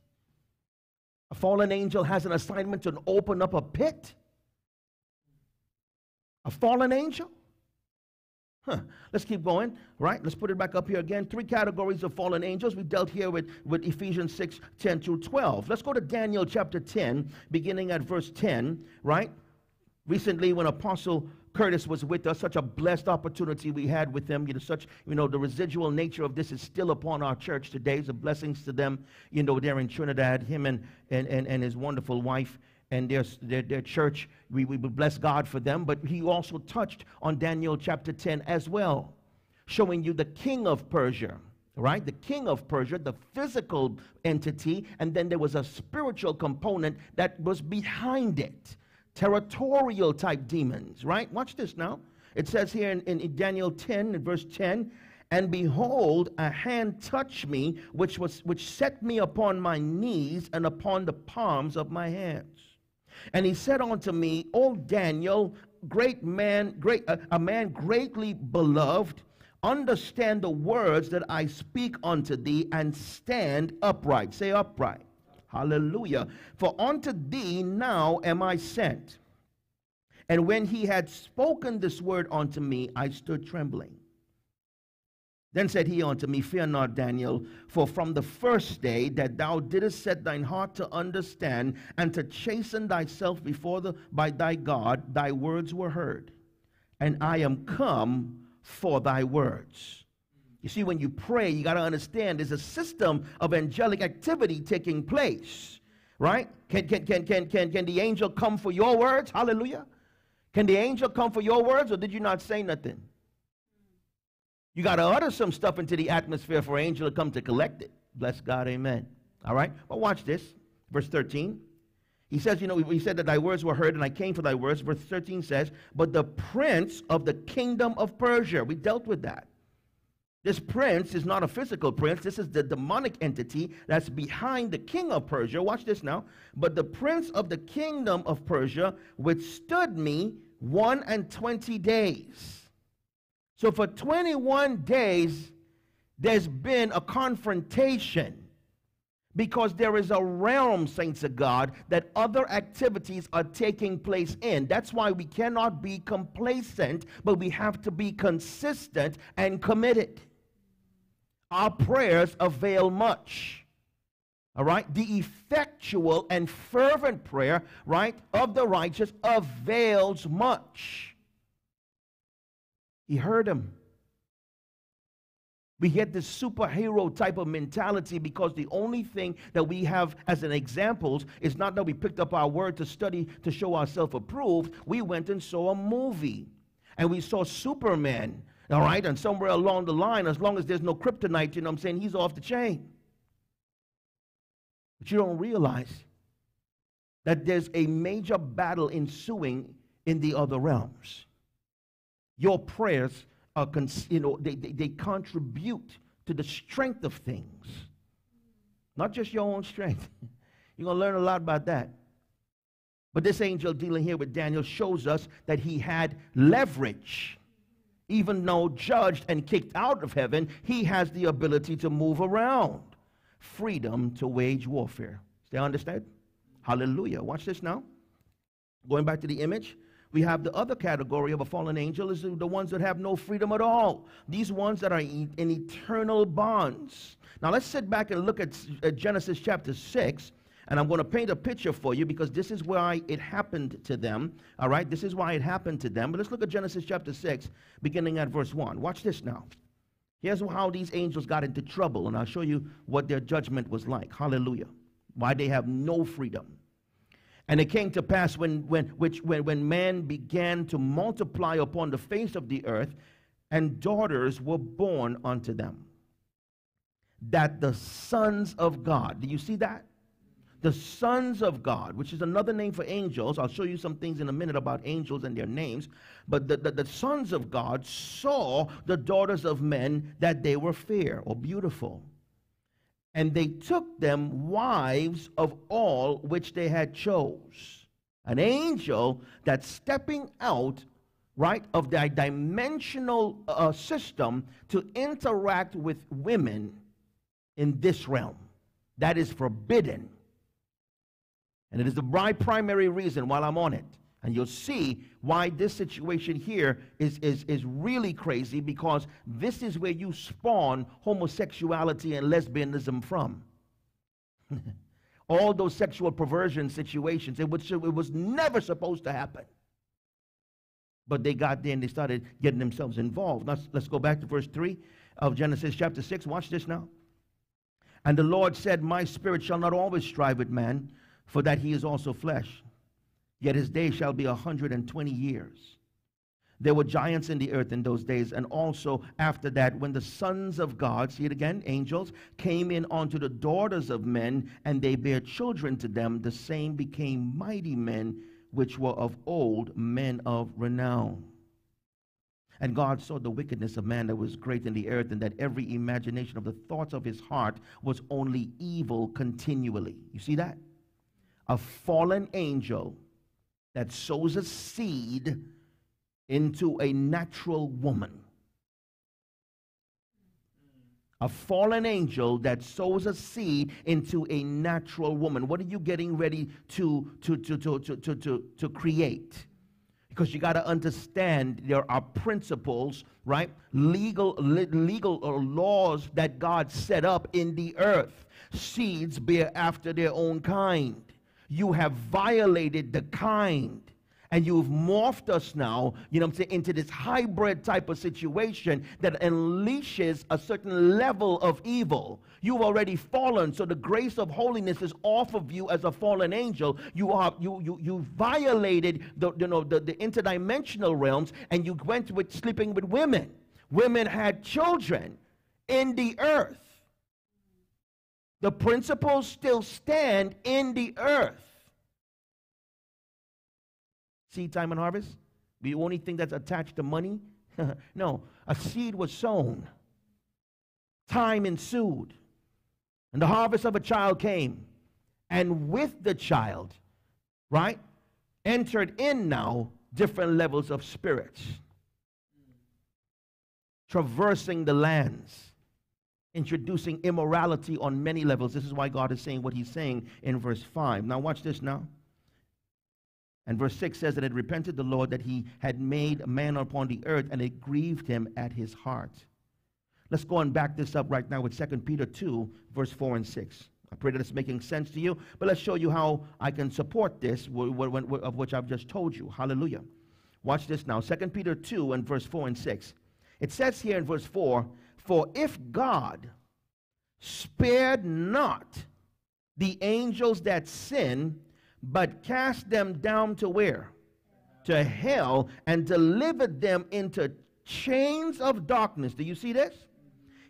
[SPEAKER 1] A fallen angel has an assignment to open up a pit. A fallen angel? Huh. Let's keep going, right? Let's put it back up here again. Three categories of fallen angels. We dealt here with, with Ephesians 6 10 through 12. Let's go to Daniel chapter 10, beginning at verse 10, right? Recently, when Apostle Curtis was with us. Such a blessed opportunity we had with them. You know, such, you know, the residual nature of this is still upon our church today. It's a blessings to them, you know, there in Trinidad, him and, and, and, and his wonderful wife and their, their, their church. We, we bless God for them. But he also touched on Daniel chapter 10 as well, showing you the king of Persia right? The king of Persia, the physical entity, and then there was a spiritual component that was behind it territorial type demons, right? Watch this now. It says here in, in Daniel 10, verse 10, and behold, a hand touched me, which, was, which set me upon my knees and upon the palms of my hands. And he said unto me, O Daniel, great man, great, uh, a man greatly beloved, understand the words that I speak unto thee and stand upright. Say upright. Hallelujah. For unto thee now am I sent. And when he had spoken this word unto me, I stood trembling. Then said he unto me, Fear not, Daniel, for from the first day that thou didst set thine heart to understand and to chasten thyself before the by thy God, thy words were heard, and I am come for thy words. You see, when you pray, you got to understand there's a system of angelic activity taking place, right? Can, can, can, can, can, can the angel come for your words? Hallelujah. Can the angel come for your words, or did you not say nothing? You got to utter some stuff into the atmosphere for an angel to come to collect it. Bless God, amen. All right? But watch this. Verse 13. He says, you know, he said that thy words were heard and I came for thy words. Verse 13 says, but the prince of the kingdom of Persia, we dealt with that. This prince is not a physical prince. This is the demonic entity that's behind the king of Persia. Watch this now. But the prince of the kingdom of Persia withstood me one and twenty days. So for 21 days, there's been a confrontation because there is a realm, saints of God, that other activities are taking place in. That's why we cannot be complacent, but we have to be consistent and committed our prayers avail much. All right? The effectual and fervent prayer, right, of the righteous avails much. He heard him. We get this superhero type of mentality because the only thing that we have as an examples is not that we picked up our word to study to show ourselves approved. We went and saw a movie. and we saw Superman, all right, and somewhere along the line, as long as there's no kryptonite, you know what I'm saying, he's off the chain. But you don't realize that there's a major battle ensuing in the other realms. Your prayers are, you know, they, they, they contribute to the strength of things, not just your own strength. <laughs> You're going to learn a lot about that. But this angel dealing here with Daniel shows us that he had leverage. Even though judged and kicked out of heaven, he has the ability to move around. Freedom to wage warfare. Stay understand? Hallelujah. Watch this now. Going back to the image, we have the other category of a fallen angel is the ones that have no freedom at all. These ones that are in eternal bonds. Now let's sit back and look at Genesis chapter 6 and I'm going to paint a picture for you because this is why it happened to them. All right, this is why it happened to them. But let's look at Genesis chapter 6, beginning at verse 1. Watch this now. Here's how these angels got into trouble, and I'll show you what their judgment was like. Hallelujah. Why they have no freedom. And it came to pass when, when, which, when, when man began to multiply upon the face of the earth, and daughters were born unto them, that the sons of God, do you see that? The sons of God, which is another name for angels. I'll show you some things in a minute about angels and their names. But the, the, the, sons of God saw the daughters of men that they were fair or beautiful. And they took them wives of all which they had chose. An angel that's stepping out, right, of their dimensional uh, system to interact with women in this realm. That is forbidden and it is the my primary reason while I'm on it. And you'll see why this situation here is, is, is really crazy because this is where you spawn homosexuality and lesbianism from. <laughs> All those sexual perversion situations, it was, it was never supposed to happen. But they got there and they started getting themselves involved. Let's, let's go back to verse 3 of Genesis chapter 6. Watch this now. And the Lord said, My spirit shall not always strive with man for that he is also flesh. Yet his day shall be a hundred and twenty years. There were giants in the earth in those days, and also after that, when the sons of God, see it again, angels, came in unto the daughters of men, and they bare children to them, the same became mighty men, which were of old, men of renown. And God saw the wickedness of man that was great in the earth, and that every imagination of the thoughts of his heart was only evil continually. You see that? A fallen angel that sows a seed into a natural woman. A fallen angel that sows a seed into a natural woman. What are you getting ready to, to, to, to, to, to, to, to create? Because you got to understand there are principles, right? Legal, legal uh, laws that God set up in the earth. Seeds bear after their own kind you have violated the kind and you've morphed us now, you know I'm saying, into this hybrid type of situation that unleashes a certain level of evil. You've already fallen, so the grace of holiness is off of you as a fallen angel. You are you you you violated the you know the, the interdimensional realms and you went with sleeping with women. Women had children in the earth. The principles still stand in the earth. Seed time and harvest? The only thing that's attached to money? <laughs> no, a seed was sown. Time ensued. And the harvest of a child came. And with the child, right, entered in now different levels of spirits, traversing the lands introducing immorality on many levels. This is why God is saying what he's saying in verse 5. Now, watch this now. And verse 6 says that it repented the Lord that he had made man upon the earth, and it grieved him at his heart. Let's go and back this up right now with 2 Peter 2, verse 4 and 6. I pray that it's making sense to you, but let's show you how I can support this, of which I've just told you. Hallelujah. Watch this now. 2 Peter 2 and verse 4 and 6. It says here in verse 4 for if God spared not the angels that sin, but cast them down to where? to hell and delivered them into chains of darkness. Do you see this?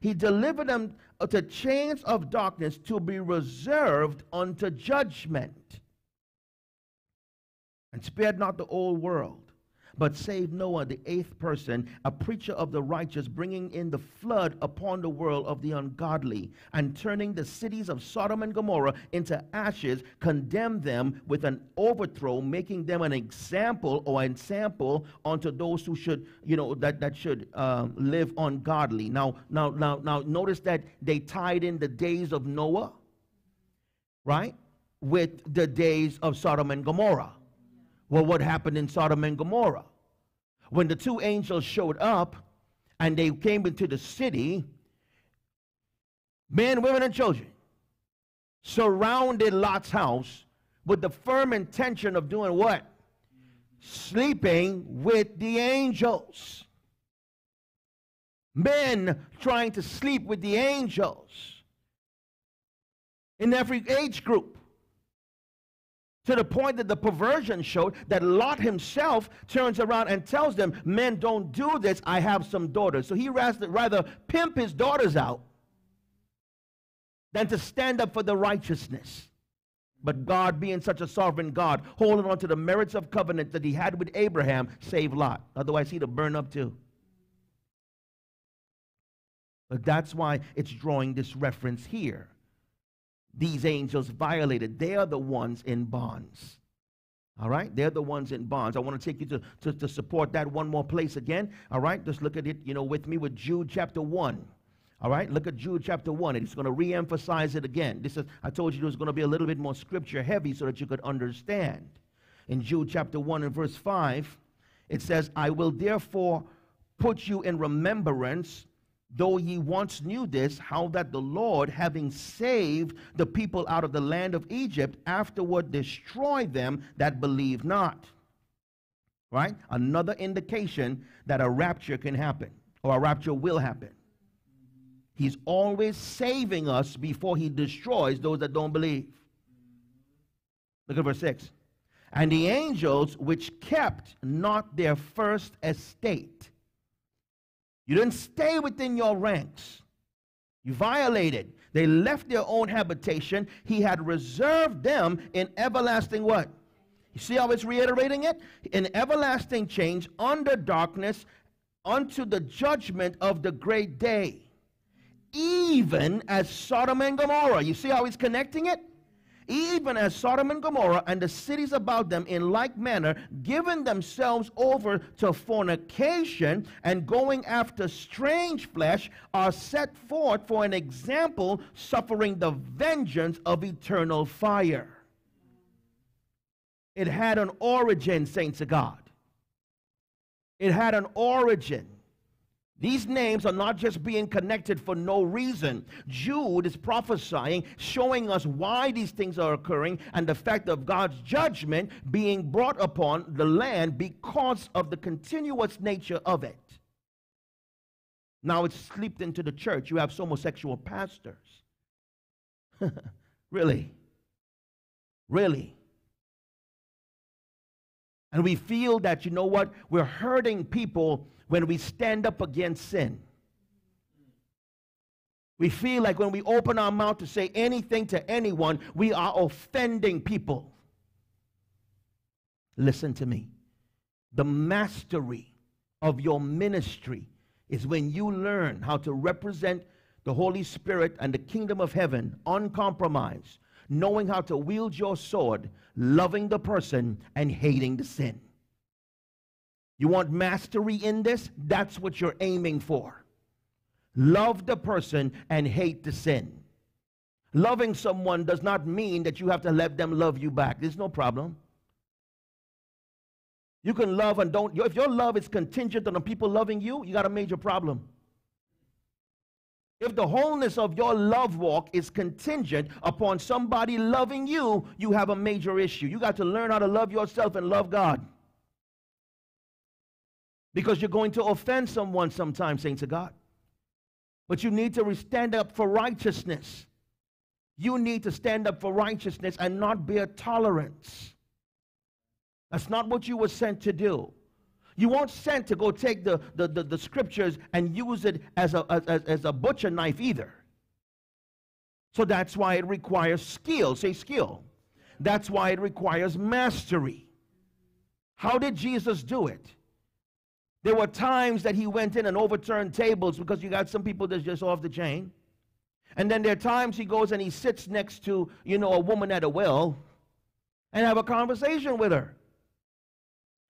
[SPEAKER 1] He delivered them uh, to chains of darkness to be reserved unto judgment and spared not the old world but saved Noah, the eighth person, a preacher of the righteous, bringing in the flood upon the world of the ungodly, and turning the cities of Sodom and Gomorrah into ashes, condemned them with an overthrow, making them an example or an sample unto those who should, you know, that, that should um, live ungodly. Now, now, now, now, notice that they tied in the days of Noah, right, with the days of Sodom and Gomorrah. Well, what happened in Sodom and Gomorrah? When the two angels showed up and they came into the city, men, women, and children surrounded Lot's house with the firm intention of doing what? Sleeping with the angels. Men trying to sleep with the angels in every age group to the point that the perversion showed that Lot himself turns around and tells them, Men, don't do this. I have some daughters. So he rather, pimp his daughters out than to stand up for the righteousness. But God, being such a sovereign God, holding on to the merits of covenant that he had with Abraham, saved Lot. Otherwise, he'd have burned up too. But that's why it's drawing this reference here these angels violated. They are the ones in bonds. All right? They're the ones in bonds. I want to take you to, to, to, support that one more place again. All right? Just look at it, you know, with me with Jude chapter 1. All right? Look at Jude chapter 1. It's going to re-emphasize it again. This is, I told you it was going to be a little bit more scripture heavy so that you could understand. In Jude chapter 1 and verse 5, it says, I will therefore put you in remembrance Though ye once knew this, how that the Lord, having saved the people out of the land of Egypt, afterward destroyed them that believe not. Right? Another indication that a rapture can happen, or a rapture will happen. He's always saving us before he destroys those that don't believe. Look at verse 6. And the angels which kept not their first estate you didn't stay within your ranks. You violated. They left their own habitation. He had reserved them in everlasting what? You see how it's reiterating it? In everlasting change under darkness unto the judgment of the great day. Even as Sodom and Gomorrah. You see how he's connecting it? Even as Sodom and Gomorrah and the cities about them in like manner, giving themselves over to fornication and going after strange flesh, are set forth for an example, suffering the vengeance of eternal fire. It had an origin, saints of God. It had an origin. These names are not just being connected for no reason. Jude is prophesying, showing us why these things are occurring and the fact of God's judgment being brought upon the land because of the continuous nature of it. Now it's slipped into the church. You have homosexual pastors. <laughs> really? Really? And we feel that, you know what, we're hurting people when we stand up against sin. We feel like when we open our mouth to say anything to anyone, we are offending people. Listen to me. The mastery of your ministry is when you learn how to represent the Holy Spirit and the kingdom of heaven uncompromised, knowing how to wield your sword, loving the person and hating the sin. You want mastery in this? That's what you're aiming for. Love the person and hate the sin. Loving someone does not mean that you have to let them love you back. There's no problem. You can love and don't. If your love is contingent on the people loving you, you got a major problem. If the wholeness of your love walk is contingent upon somebody loving you, you have a major issue. You got to learn how to love yourself and love God. Because you're going to offend someone sometimes, saints of God. But you need to stand up for righteousness. You need to stand up for righteousness and not bear tolerance. That's not what you were sent to do. You weren't sent to go take the, the, the, the scriptures and use it as a, as, as a butcher knife either. So that's why it requires skill. Say skill. That's why it requires mastery. How did Jesus do it? There were times that he went in and overturned tables because you got some people that's just off the chain. And then there are times he goes and he sits next to, you know, a woman at a well and have a conversation with her.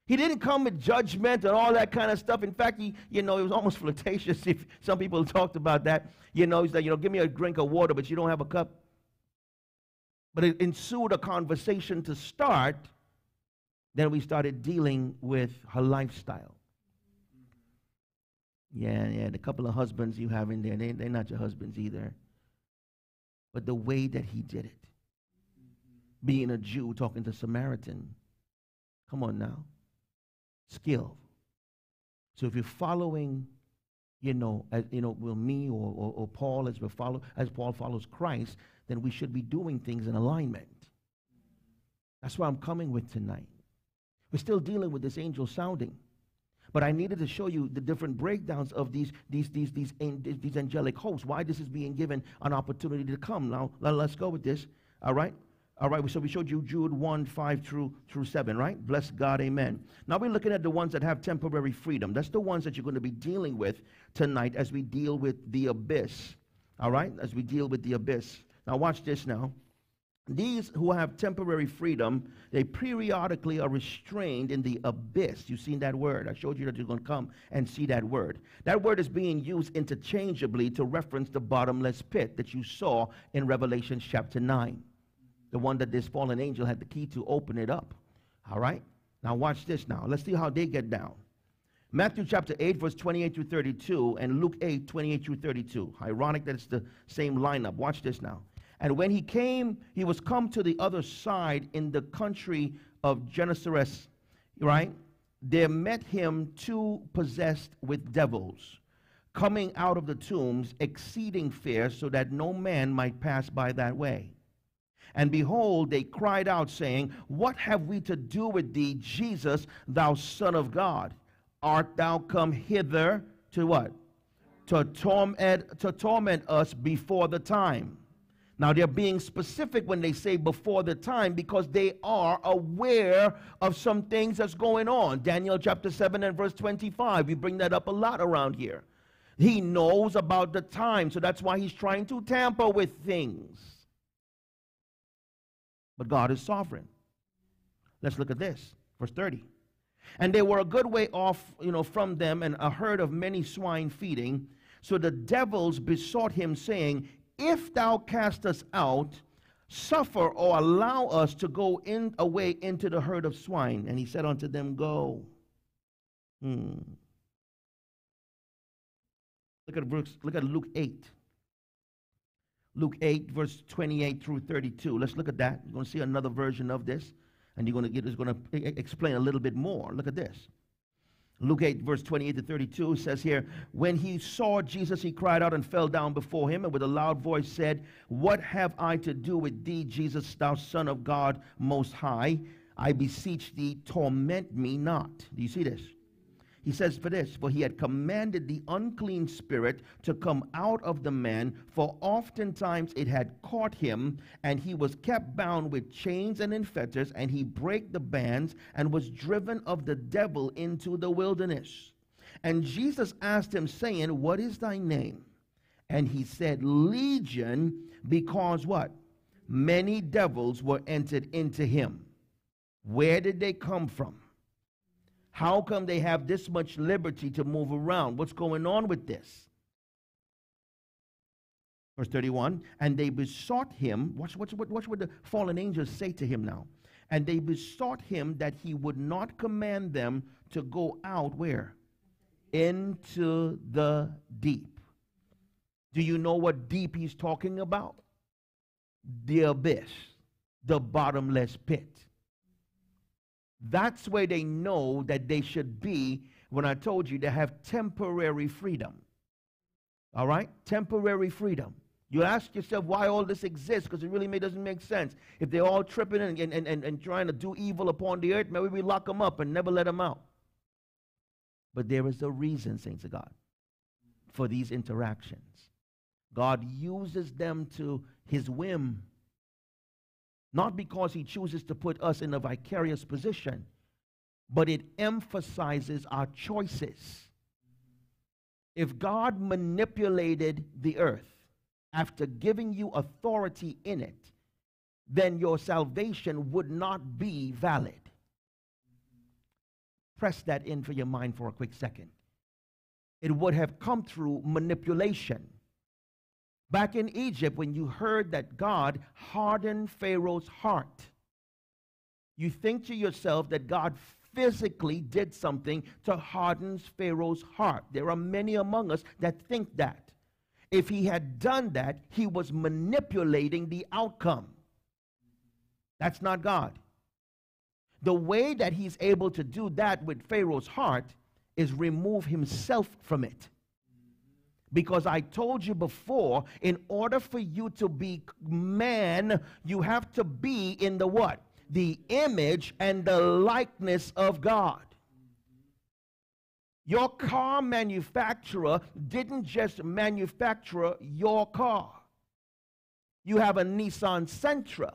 [SPEAKER 1] He didn't come with judgment and all that kind of stuff. In fact, he, you know, he was almost <laughs> flirtatious. If some people talked about that, you know, he's like, you know, give me a drink of water, but you don't have a cup. But it ensued a conversation to start. Then we started dealing with her lifestyle. Yeah, yeah, the couple of husbands you have in there, they, they're not your husbands either. But the way that he did it, being a Jew talking to Samaritan, come on now skill. So if you're following, you know, as, you know, well, me or, or, or Paul as we follow, as Paul follows Christ, then we should be doing things in alignment. That's why I'm coming with tonight. We're still dealing with this angel sounding. But I needed to show you the different breakdowns of these, these, these, these, these angelic hosts, why this is being given an opportunity to come. Now, let's go with this. All right? All right, so we showed you Jude 1, 5 through, through 7, right? Bless God, amen. Now we're looking at the ones that have temporary freedom. That's the ones that you're going to be dealing with tonight as we deal with the abyss. All right, as we deal with the abyss. Now watch this now. These who have temporary freedom, they periodically are restrained in the abyss. You've seen that word. I showed you that you're going to come and see that word. That word is being used interchangeably to reference the bottomless pit that you saw in Revelation chapter 9 the one that this fallen angel had the key to open it up. All right? Now, watch this now. Let's see how they get down. Matthew chapter 8, verse 28 through 32, and Luke 8, 28 through 32. Ironic that it's the same lineup. Watch this now. And when he came, he was come to the other side in the country of Gennesaret, right? There met him two possessed with devils, coming out of the tombs, exceeding fair, so that no man might pass by that way. And behold, they cried out, saying, What have we to do with thee, Jesus, thou Son of God? Art thou come hither to what? To torment, to torment us before the time. Now, they're being specific when they say before the time because they are aware of some things that's going on. Daniel chapter 7 and verse 25, we bring that up a lot around here. He knows about the time, so that's why he's trying to tamper with things. But God is sovereign. Let's look at this. Verse 30. And they were a good way off, you know, from them, and a herd of many swine feeding. So the devils besought him, saying, If thou cast us out, suffer or allow us to go in away into the herd of swine. And he said unto them, Go. Hmm. Look at verse, look at Luke 8. Luke 8, verse 28 through 32. Let's look at that. You're going to see another version of this, and you're going to get is going to explain a little bit more. Look at this. Luke 8, verse 28 to 32 says here, When he saw Jesus, he cried out and fell down before him, and with a loud voice said, What have I to do with thee, Jesus, thou Son of God Most High? I beseech thee, torment me not. Do you see this? He says, For this, for he had commanded the unclean spirit to come out of the man, for oftentimes it had caught him, and he was kept bound with chains and in fetters, and he brake the bands, and was driven of the devil into the wilderness. And Jesus asked him, saying, What is thy name? And he said, Legion, because what? Many devils were entered into him. Where did they come from? How come they have this much liberty to move around? What's going on with this? Verse 31 And they besought him, watch, watch, watch what the fallen angels say to him now. And they besought him that he would not command them to go out where? Into the deep. Do you know what deep he's talking about? The abyss, the bottomless pit. That's where they know that they should be when I told you they have temporary freedom. All right? Temporary freedom. You ask yourself why all this exists because it really may, doesn't make sense. If they're all tripping and, and, and, and trying to do evil upon the earth, maybe we lock them up and never let them out. But there is a reason, saints of God, for these interactions. God uses them to his whim, not because he chooses to put us in a vicarious position, but it emphasizes our choices. If God manipulated the earth, after giving you authority in it, then your salvation would not be valid. Press that in for your mind for a quick second. It would have come through manipulation. Back in Egypt, when you heard that God hardened Pharaoh's heart, you think to yourself that God physically did something to harden Pharaoh's heart. There are many among us that think that. If he had done that, he was manipulating the outcome. That's not God. The way that he's able to do that with Pharaoh's heart is remove himself from it. Because I told you before, in order for you to be man, you have to be in the what? The image and the likeness of God. Your car manufacturer didn't just manufacture your car. You have a Nissan Sentra,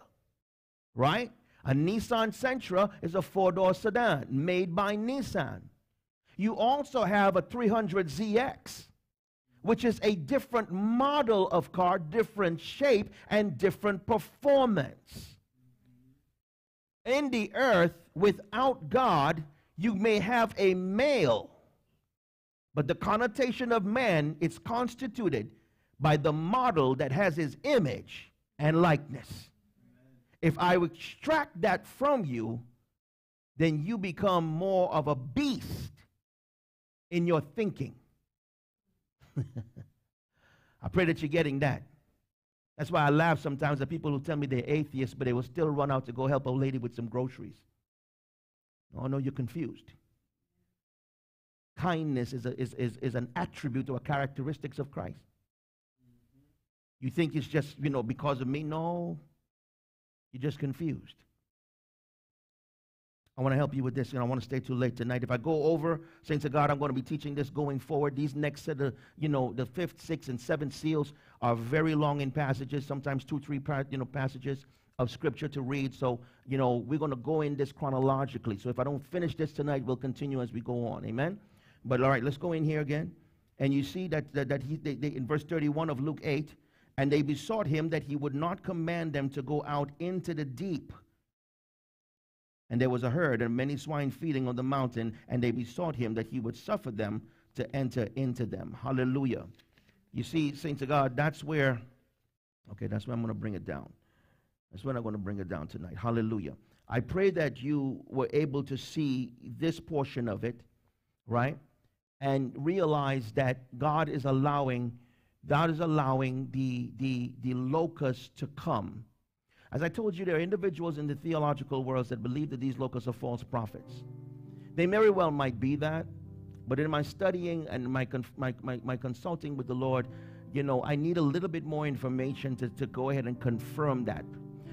[SPEAKER 1] right? A Nissan Sentra is a four door sedan made by Nissan. You also have a 300ZX, which is a different model of car, different shape, and different performance. In the earth, without God, you may have a male but the connotation of man is constituted by the model that has his image and likeness. If I extract that from you, then you become more of a beast in your thinking. <laughs> I pray that you're getting that. That's why I laugh sometimes at people who tell me they're atheists, but they will still run out to go help a lady with some groceries. Oh, no, you're confused kindness is, a, is, is, is an attribute or characteristics of Christ. You think it's just, you know, because of me? No. You're just confused. I want to help you with this, and I want to stay too late tonight. If I go over, saints of God, I'm going to be teaching this going forward. These next set of, you know, the fifth, sixth, and seventh seals are very long in passages, sometimes two, three, you know, passages of scripture to read. So, you know, we're going to go in this chronologically. So if I don't finish this tonight, we'll continue as we go on. Amen? But all right, let's go in here again. And you see that, that, that he, they, they, in verse 31 of Luke 8, and they besought him that he would not command them to go out into the deep. And there was a herd and many swine feeding on the mountain, and they besought him that he would suffer them to enter into them. Hallelujah. You see, saints of God, that's where, okay, that's where I'm going to bring it down. That's where I'm going to bring it down tonight. Hallelujah. I pray that you were able to see this portion of it, right? and realize that God is allowing God is allowing the, the, the locusts to come. As I told you, there are individuals in the theological worlds that believe that these locusts are false prophets. They very well might be that, but in my studying and my, my, my, my consulting with the Lord, you know, I need a little bit more information to, to go ahead and confirm that.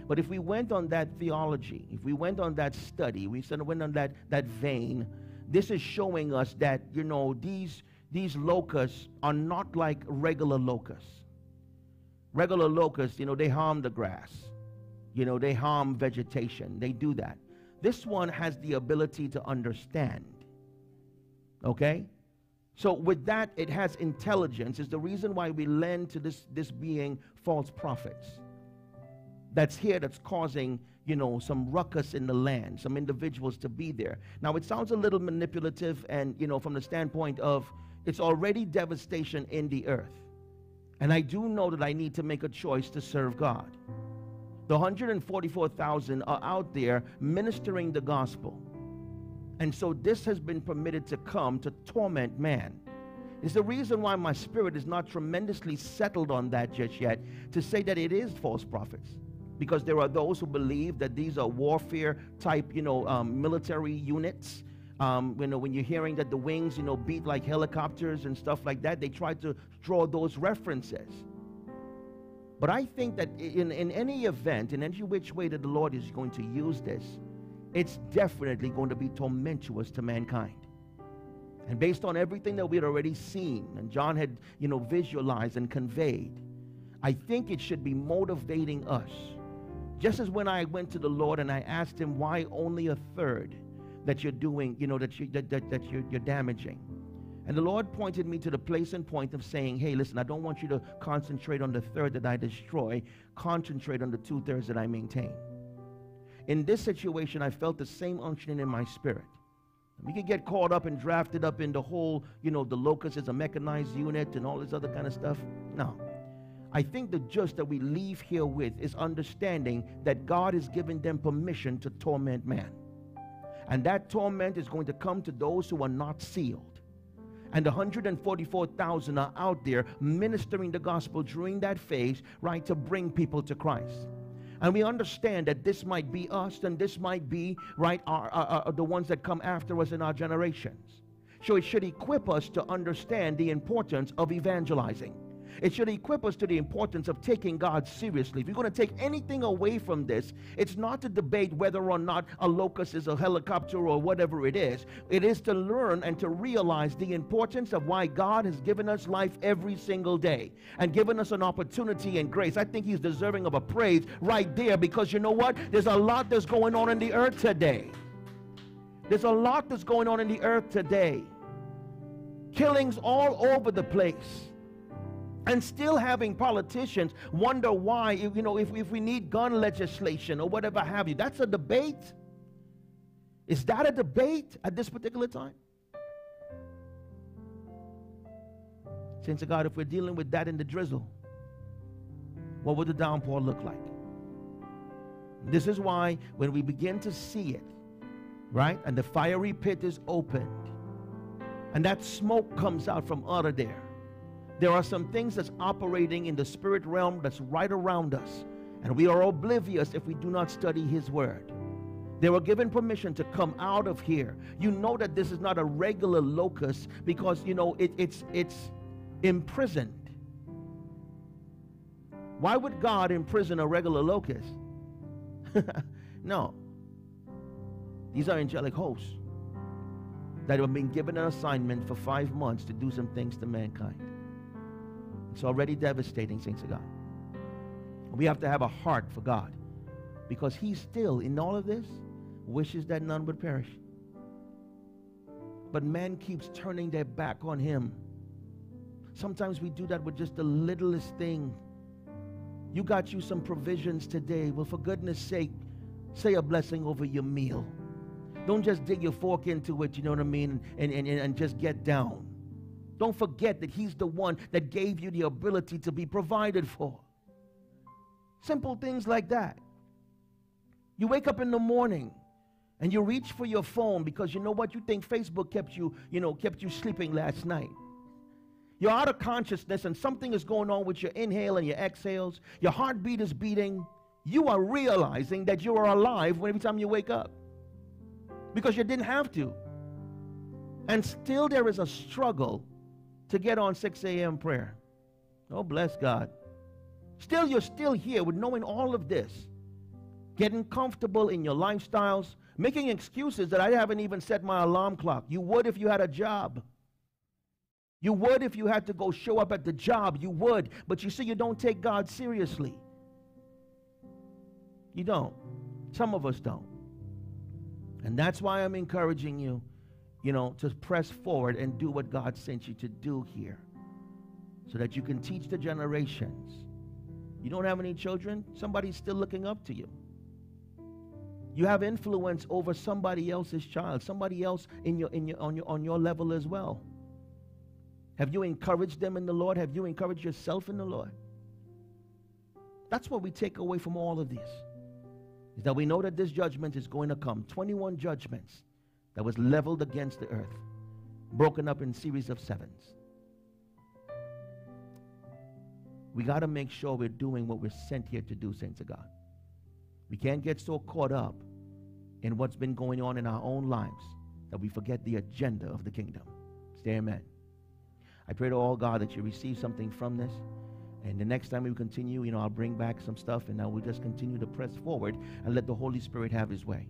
[SPEAKER 1] But if we went on that theology, if we went on that study, we went on that, that vein, this is showing us that, you know, these, these locusts are not like regular locusts. Regular locusts, you know, they harm the grass. You know, they harm vegetation. They do that. This one has the ability to understand. Okay? So with that, it has intelligence. Is the reason why we lend to this, this being false prophets. That's here that's causing you know, some ruckus in the land, some individuals to be there. Now, it sounds a little manipulative and, you know, from the standpoint of it's already devastation in the earth. And I do know that I need to make a choice to serve God. The 144,000 are out there ministering the gospel. And so this has been permitted to come to torment man. It's the reason why my spirit is not tremendously settled on that just yet to say that it is false prophets because there are those who believe that these are warfare type, you know, um, military units. Um, you know, when you're hearing that the wings, you know, beat like helicopters and stuff like that, they try to draw those references. But I think that in, in any event, in any which way that the Lord is going to use this, it's definitely going to be tormentuous to mankind. And based on everything that we had already seen and John had, you know, visualized and conveyed, I think it should be motivating us. Just as when I went to the Lord and I asked him why only a third that you're doing, you know, that, you, that, that, that you're, you're damaging. And the Lord pointed me to the place and point of saying, hey, listen, I don't want you to concentrate on the third that I destroy, concentrate on the two thirds that I maintain. In this situation, I felt the same unctioning in my spirit. We could get caught up and drafted up in the whole, you know, the locust is a mechanized unit and all this other kind of stuff. No. I think the just that we leave here with is understanding that God is giving them permission to torment man. And that torment is going to come to those who are not sealed. And 144,000 are out there ministering the gospel during that phase, right, to bring people to Christ. And we understand that this might be us and this might be, right, our, our, our, the ones that come after us in our generations. So it should equip us to understand the importance of evangelizing. It should equip us to the importance of taking God seriously. If you're going to take anything away from this, it's not to debate whether or not a locust is a helicopter or whatever it is. It is to learn and to realize the importance of why God has given us life every single day and given us an opportunity and grace. I think He's deserving of a praise right there because you know what? There's a lot that's going on in the earth today. There's a lot that's going on in the earth today. Killings all over the place and still having politicians wonder why, you know, if, if we need gun legislation or whatever have you. That's a debate. Is that a debate at this particular time? Saints of God, if we're dealing with that in the drizzle, what would the downpour look like? This is why when we begin to see it, right, and the fiery pit is opened, and that smoke comes out from under there, there are some things that's operating in the spirit realm that's right around us, and we are oblivious if we do not study His Word. They were given permission to come out of here. You know that this is not a regular locust because you know it, it's it's imprisoned. Why would God imprison a regular locust? <laughs> no. These are angelic hosts that have been given an assignment for five months to do some things to mankind. It's already devastating, saints of God. We have to have a heart for God because He still, in all of this, wishes that none would perish. But man keeps turning their back on Him. Sometimes we do that with just the littlest thing. You got you some provisions today. Well, for goodness sake, say a blessing over your meal. Don't just dig your fork into it, you know what I mean, and, and, and just get down. Don't forget that He's the one that gave you the ability to be provided for. Simple things like that. You wake up in the morning and you reach for your phone because you know what you think Facebook kept you, you know, kept you sleeping last night. You're out of consciousness and something is going on with your inhale and your exhales. Your heartbeat is beating. You are realizing that you are alive every time you wake up because you didn't have to. And still there is a struggle to get on 6 a.m. prayer. Oh, bless God. Still, you're still here with knowing all of this, getting comfortable in your lifestyles, making excuses that I haven't even set my alarm clock. You would if you had a job. You would if you had to go show up at the job. You would. But you see, you don't take God seriously. You don't. Some of us don't. And that's why I'm encouraging you you know, to press forward and do what God sent you to do here so that you can teach the generations. You don't have any children, somebody's still looking up to you. You have influence over somebody else's child, somebody else in your, in your, on, your, on your level as well. Have you encouraged them in the Lord? Have you encouraged yourself in the Lord? That's what we take away from all of this. Is that we know that this judgment is going to come. 21 judgments that was leveled against the earth, broken up in series of sevens. We got to make sure we're doing what we're sent here to do, saints of God. We can't get so caught up in what's been going on in our own lives that we forget the agenda of the kingdom. Say amen. I pray to all God that you receive something from this And the next time we continue, you know, I'll bring back some stuff and now we'll just continue to press forward and let the Holy Spirit have his way.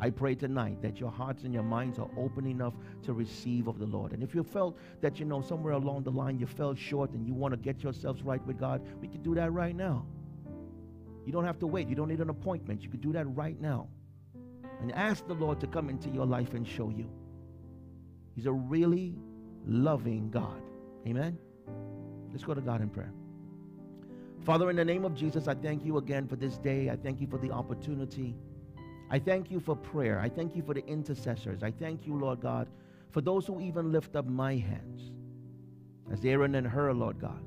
[SPEAKER 1] I pray tonight that your hearts and your minds are open enough to receive of the Lord. And if you felt that, you know, somewhere along the line you fell short and you want to get yourselves right with God, we can do that right now. You don't have to wait. You don't need an appointment. You can do that right now. And ask the Lord to come into your life and show you. He's a really loving God. Amen? Let's go to God in prayer. Father, in the name of Jesus, I thank you again for this day. I thank you for the opportunity. I thank you for prayer. I thank you for the intercessors. I thank you, Lord God, for those who even lift up my hands as Aaron and Hur, Lord God.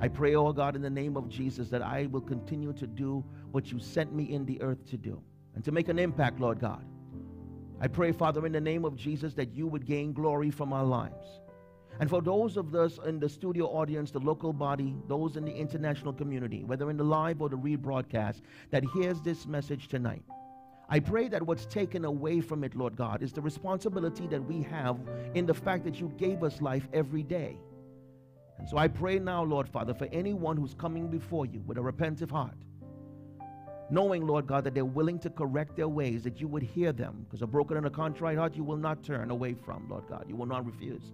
[SPEAKER 1] I pray, oh God, in the name of Jesus, that I will continue to do what you sent me in the earth to do and to make an impact, Lord God. I pray, Father, in the name of Jesus, that you would gain glory from our lives. And for those of us in the studio audience, the local body, those in the international community, whether in the live or the rebroadcast, that hears this message tonight, I pray that what's taken away from it, Lord God, is the responsibility that we have in the fact that you gave us life every day. And so I pray now, Lord Father, for anyone who's coming before you with a repentant heart, knowing, Lord God, that they're willing to correct their ways, that you would hear them, because a broken and a contrite heart you will not turn away from, Lord God. You will not refuse.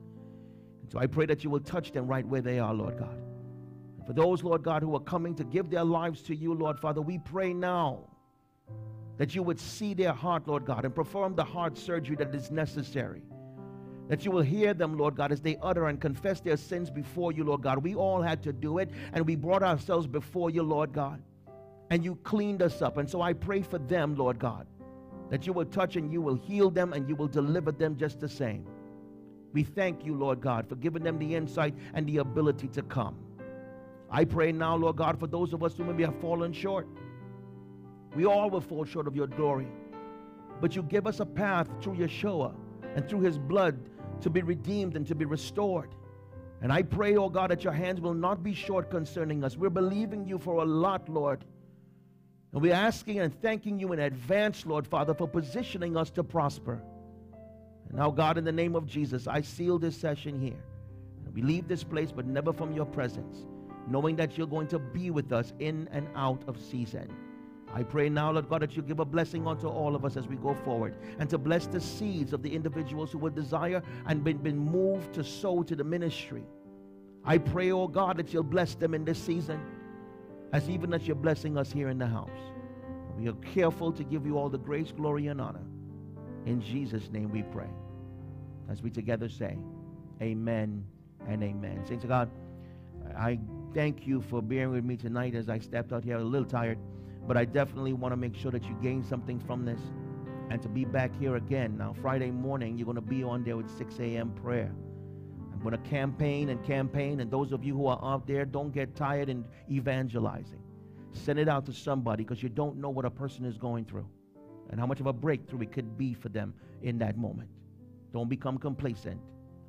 [SPEAKER 1] And so I pray that you will touch them right where they are, Lord God. For those, Lord God, who are coming to give their lives to you, Lord Father, we pray now that you would see their heart, Lord God, and perform the heart surgery that is necessary. That you will hear them, Lord God, as they utter and confess their sins before you, Lord God. We all had to do it, and we brought ourselves before you, Lord God. And you cleaned us up. And so I pray for them, Lord God, that you will touch and you will heal them and you will deliver them just the same. We thank you, Lord God, for giving them the insight and the ability to come. I pray now, Lord God, for those of us who maybe have fallen short. We all will fall short of your glory. But you give us a path through Yeshua and through his blood to be redeemed and to be restored. And I pray, oh God, that your hands will not be short concerning us. We're believing you for a lot, Lord. And we're asking and thanking you in advance, Lord Father, for positioning us to prosper. And now, God, in the name of Jesus, I seal this session here. And we leave this place, but never from your presence, knowing that you're going to be with us in and out of season. I pray now, Lord God, that you give a blessing unto all of us as we go forward and to bless the seeds of the individuals who would desire and been, been moved to sow to the ministry. I pray, oh God, that you'll bless them in this season as even as you're blessing us here in the house. We are careful to give you all the grace, glory, and honor. In Jesus' name we pray. As we together say, Amen and Amen. Saints of God, I thank you for bearing with me tonight as I stepped out here a little tired, but I definitely want to make sure that you gain something from this and to be back here again. Now, Friday morning, you're going to be on there with 6 a.m. prayer. I'm going to campaign and campaign, and those of you who are out there, don't get tired in evangelizing. Send it out to somebody because you don't know what a person is going through and how much of a breakthrough it could be for them in that moment. Don't become complacent,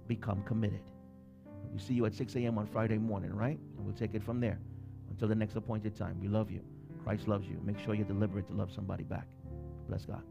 [SPEAKER 1] become committed. We see you at 6 a.m. on Friday morning, right? And we'll take it from there until the next appointed time. We love you. Christ loves you. Make sure you're deliberate to love somebody back. Bless God.